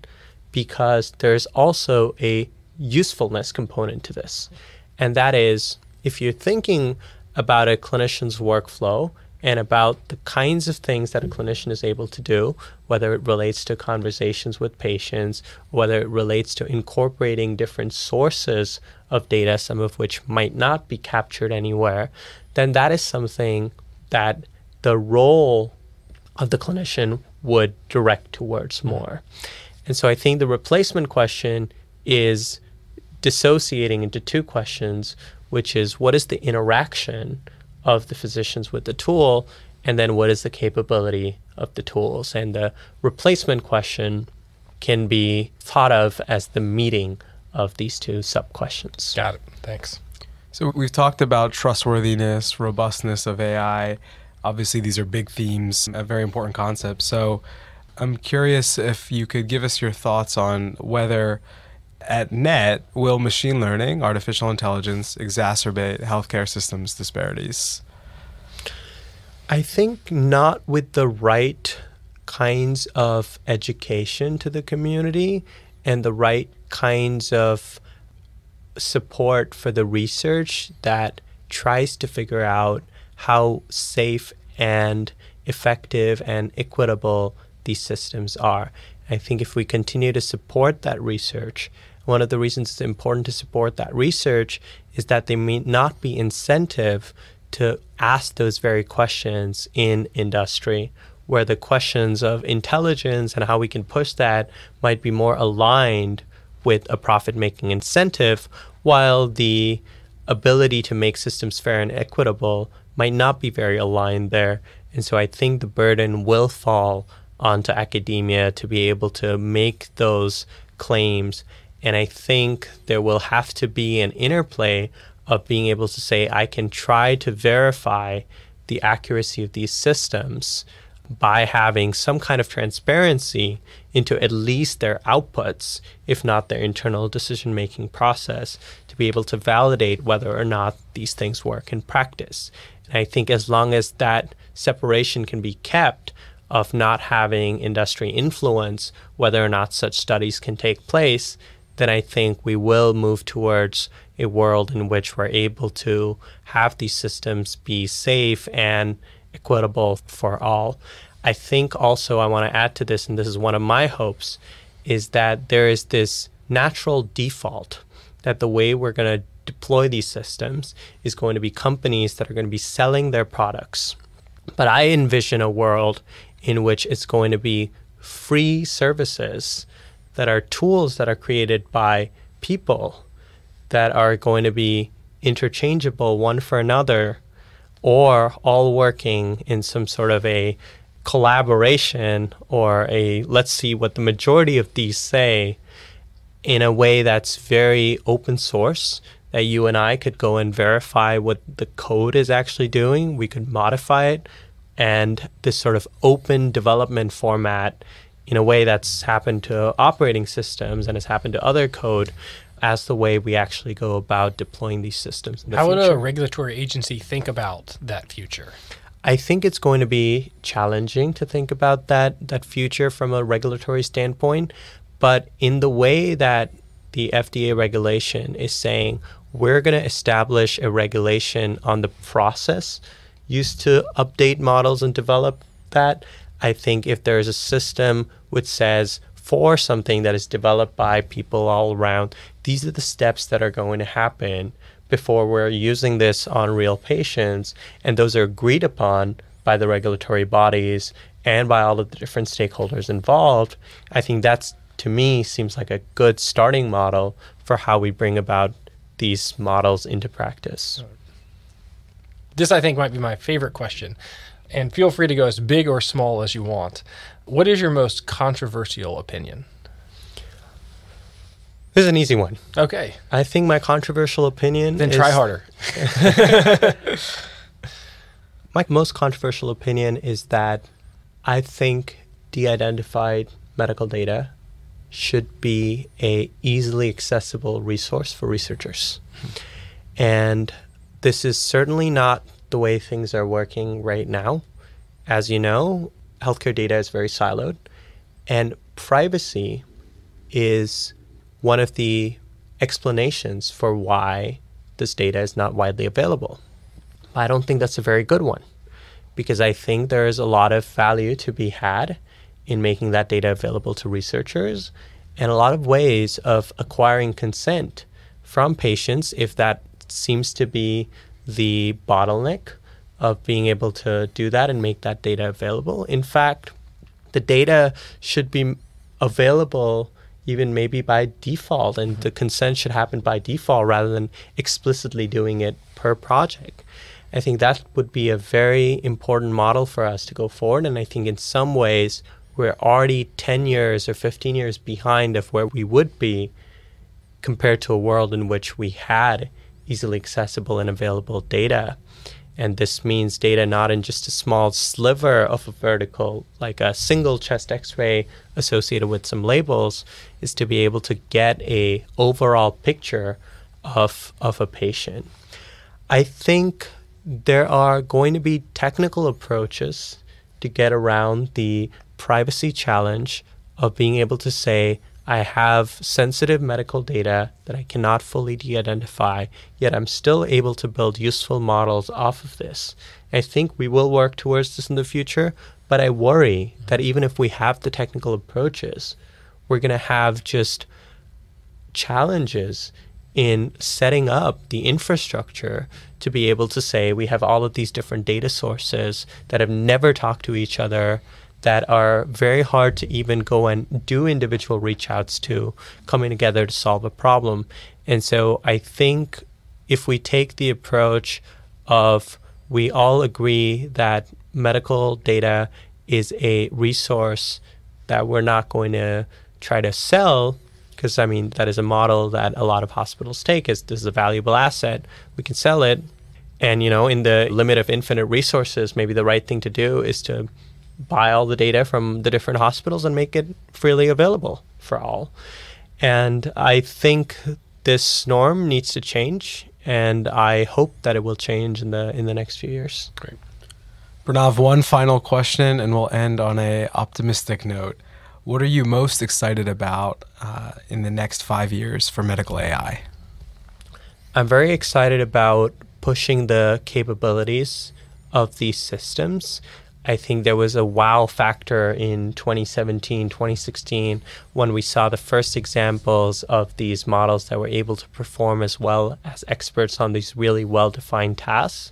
because there's also a usefulness component to this. And that is if you're thinking about a clinician's workflow and about the kinds of things that a clinician is able to do, whether it relates to conversations with patients, whether it relates to incorporating different sources of data, some of which might not be captured anywhere, then that is something that the role of the clinician would direct towards more. And so I think the replacement question is dissociating into two questions, which is what is the interaction of the physicians with the tool, and then what is the capability of the tools. And the replacement question can be thought of as the meeting of these two sub questions. Got it. Thanks. So we've talked about trustworthiness, robustness of AI. Obviously, these are big themes, a very important concept. So I'm curious if you could give us your thoughts on whether at NET will machine learning, artificial intelligence, exacerbate healthcare systems disparities? I think not with the right kinds of education to the community and the right kinds of support for the research that tries to figure out how safe and effective and equitable these systems are. I think if we continue to support that research, one of the reasons it's important to support that research is that there may not be incentive to ask those very questions in industry where the questions of intelligence and how we can push that might be more aligned with a profit making incentive, while the ability to make systems fair and equitable might not be very aligned there. And so I think the burden will fall onto academia to be able to make those claims. And I think there will have to be an interplay of being able to say, I can try to verify the accuracy of these systems by having some kind of transparency into at least their outputs, if not their internal decision making process, to be able to validate whether or not these things work in practice. And I think as long as that separation can be kept of not having industry influence, whether or not such studies can take place, then I think we will move towards a world in which we're able to have these systems be safe and equitable for all. I think also I want to add to this, and this is one of my hopes, is that there is this natural default that the way we're going to deploy these systems is going to be companies that are going to be selling their products. But I envision a world in which it's going to be free services that are tools that are created by people that are going to be interchangeable one for another or all working in some sort of a collaboration or a let's see what the majority of these say in a way that's very open source that you and I could go and verify what the code is actually doing. We could modify it and this sort of open development format in a way that's happened to operating systems and has happened to other code as the way we actually go about deploying these systems. How future. would a regulatory agency think about that future? I think it's going to be challenging to think about that that future from a regulatory standpoint, but in the way that the FDA regulation is saying we're going to establish a regulation on the process used to update models and develop that. I think if there's a system which says for something that is developed by people all around, these are the steps that are going to happen before we're using this on real patients, and those are agreed upon by the regulatory bodies and by all of the different stakeholders involved, I think that's to me seems like a good starting model for how we bring about these models into practice. This, I think, might be my favorite question. And feel free to go as big or small as you want. What is your most controversial opinion? This is an easy one. Okay. I think my controversial opinion. Then is, try harder. my most controversial opinion is that I think de-identified medical data should be a easily accessible resource for researchers. Hmm. And this is certainly not the way things are working right now. As you know, healthcare data is very siloed, and privacy is one of the explanations for why this data is not widely available. I don't think that's a very good one because I think there is a lot of value to be had in making that data available to researchers and a lot of ways of acquiring consent from patients if that seems to be the bottleneck of being able to do that and make that data available. In fact, the data should be available even maybe by default, and the consent should happen by default rather than explicitly doing it per project. I think that would be a very important model for us to go forward. And I think in some ways, we're already 10 years or 15 years behind of where we would be compared to a world in which we had easily accessible and available data. And this means data not in just a small sliver of a vertical, like a single chest x-ray associated with some labels, is to be able to get a overall picture of, of a patient. I think there are going to be technical approaches to get around the privacy challenge of being able to say, I have sensitive medical data that I cannot fully de identify, yet I'm still able to build useful models off of this. I think we will work towards this in the future, but I worry that mm-hmm. even if we have the technical approaches, we're going to have just challenges in setting up the infrastructure to be able to say we have all of these different data sources that have never talked to each other that are very hard to even go and do individual reach outs to coming together to solve a problem. And so I think if we take the approach of we all agree that medical data is a resource that we're not going to try to sell because I mean that is a model that a lot of hospitals take as this is a valuable asset. We can sell it, and you know, in the limit of infinite resources, maybe the right thing to do is to buy all the data from the different hospitals and make it freely available for all. And I think this norm needs to change, and I hope that it will change in the in the next few years. Great. Pranav, one final question, and we'll end on a optimistic note. What are you most excited about uh, in the next five years for medical AI? I'm very excited about pushing the capabilities of these systems. I think there was a wow factor in 2017, 2016 when we saw the first examples of these models that were able to perform as well as experts on these really well defined tasks.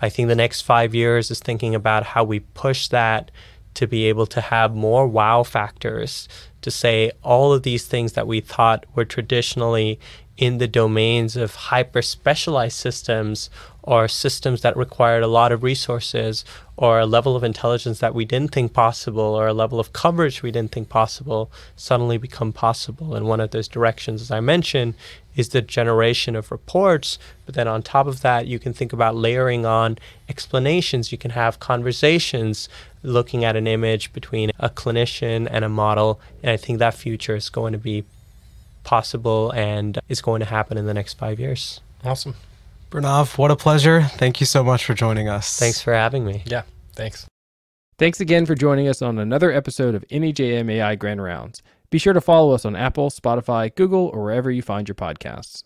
I think the next five years is thinking about how we push that to be able to have more wow factors to say all of these things that we thought were traditionally in the domains of hyper specialized systems or systems that required a lot of resources or a level of intelligence that we didn't think possible or a level of coverage we didn't think possible suddenly become possible. And one of those directions, as I mentioned, is the generation of reports. But then on top of that, you can think about layering on explanations. You can have conversations looking at an image between a clinician and a model. And I think that future is going to be possible and is going to happen in the next five years. Awesome. Pranav, what a pleasure. Thank you so much for joining us. Thanks for having me. Yeah, thanks. Thanks again for joining us on another episode of NEJM AI Grand Rounds. Be sure to follow us on Apple, Spotify, Google, or wherever you find your podcasts.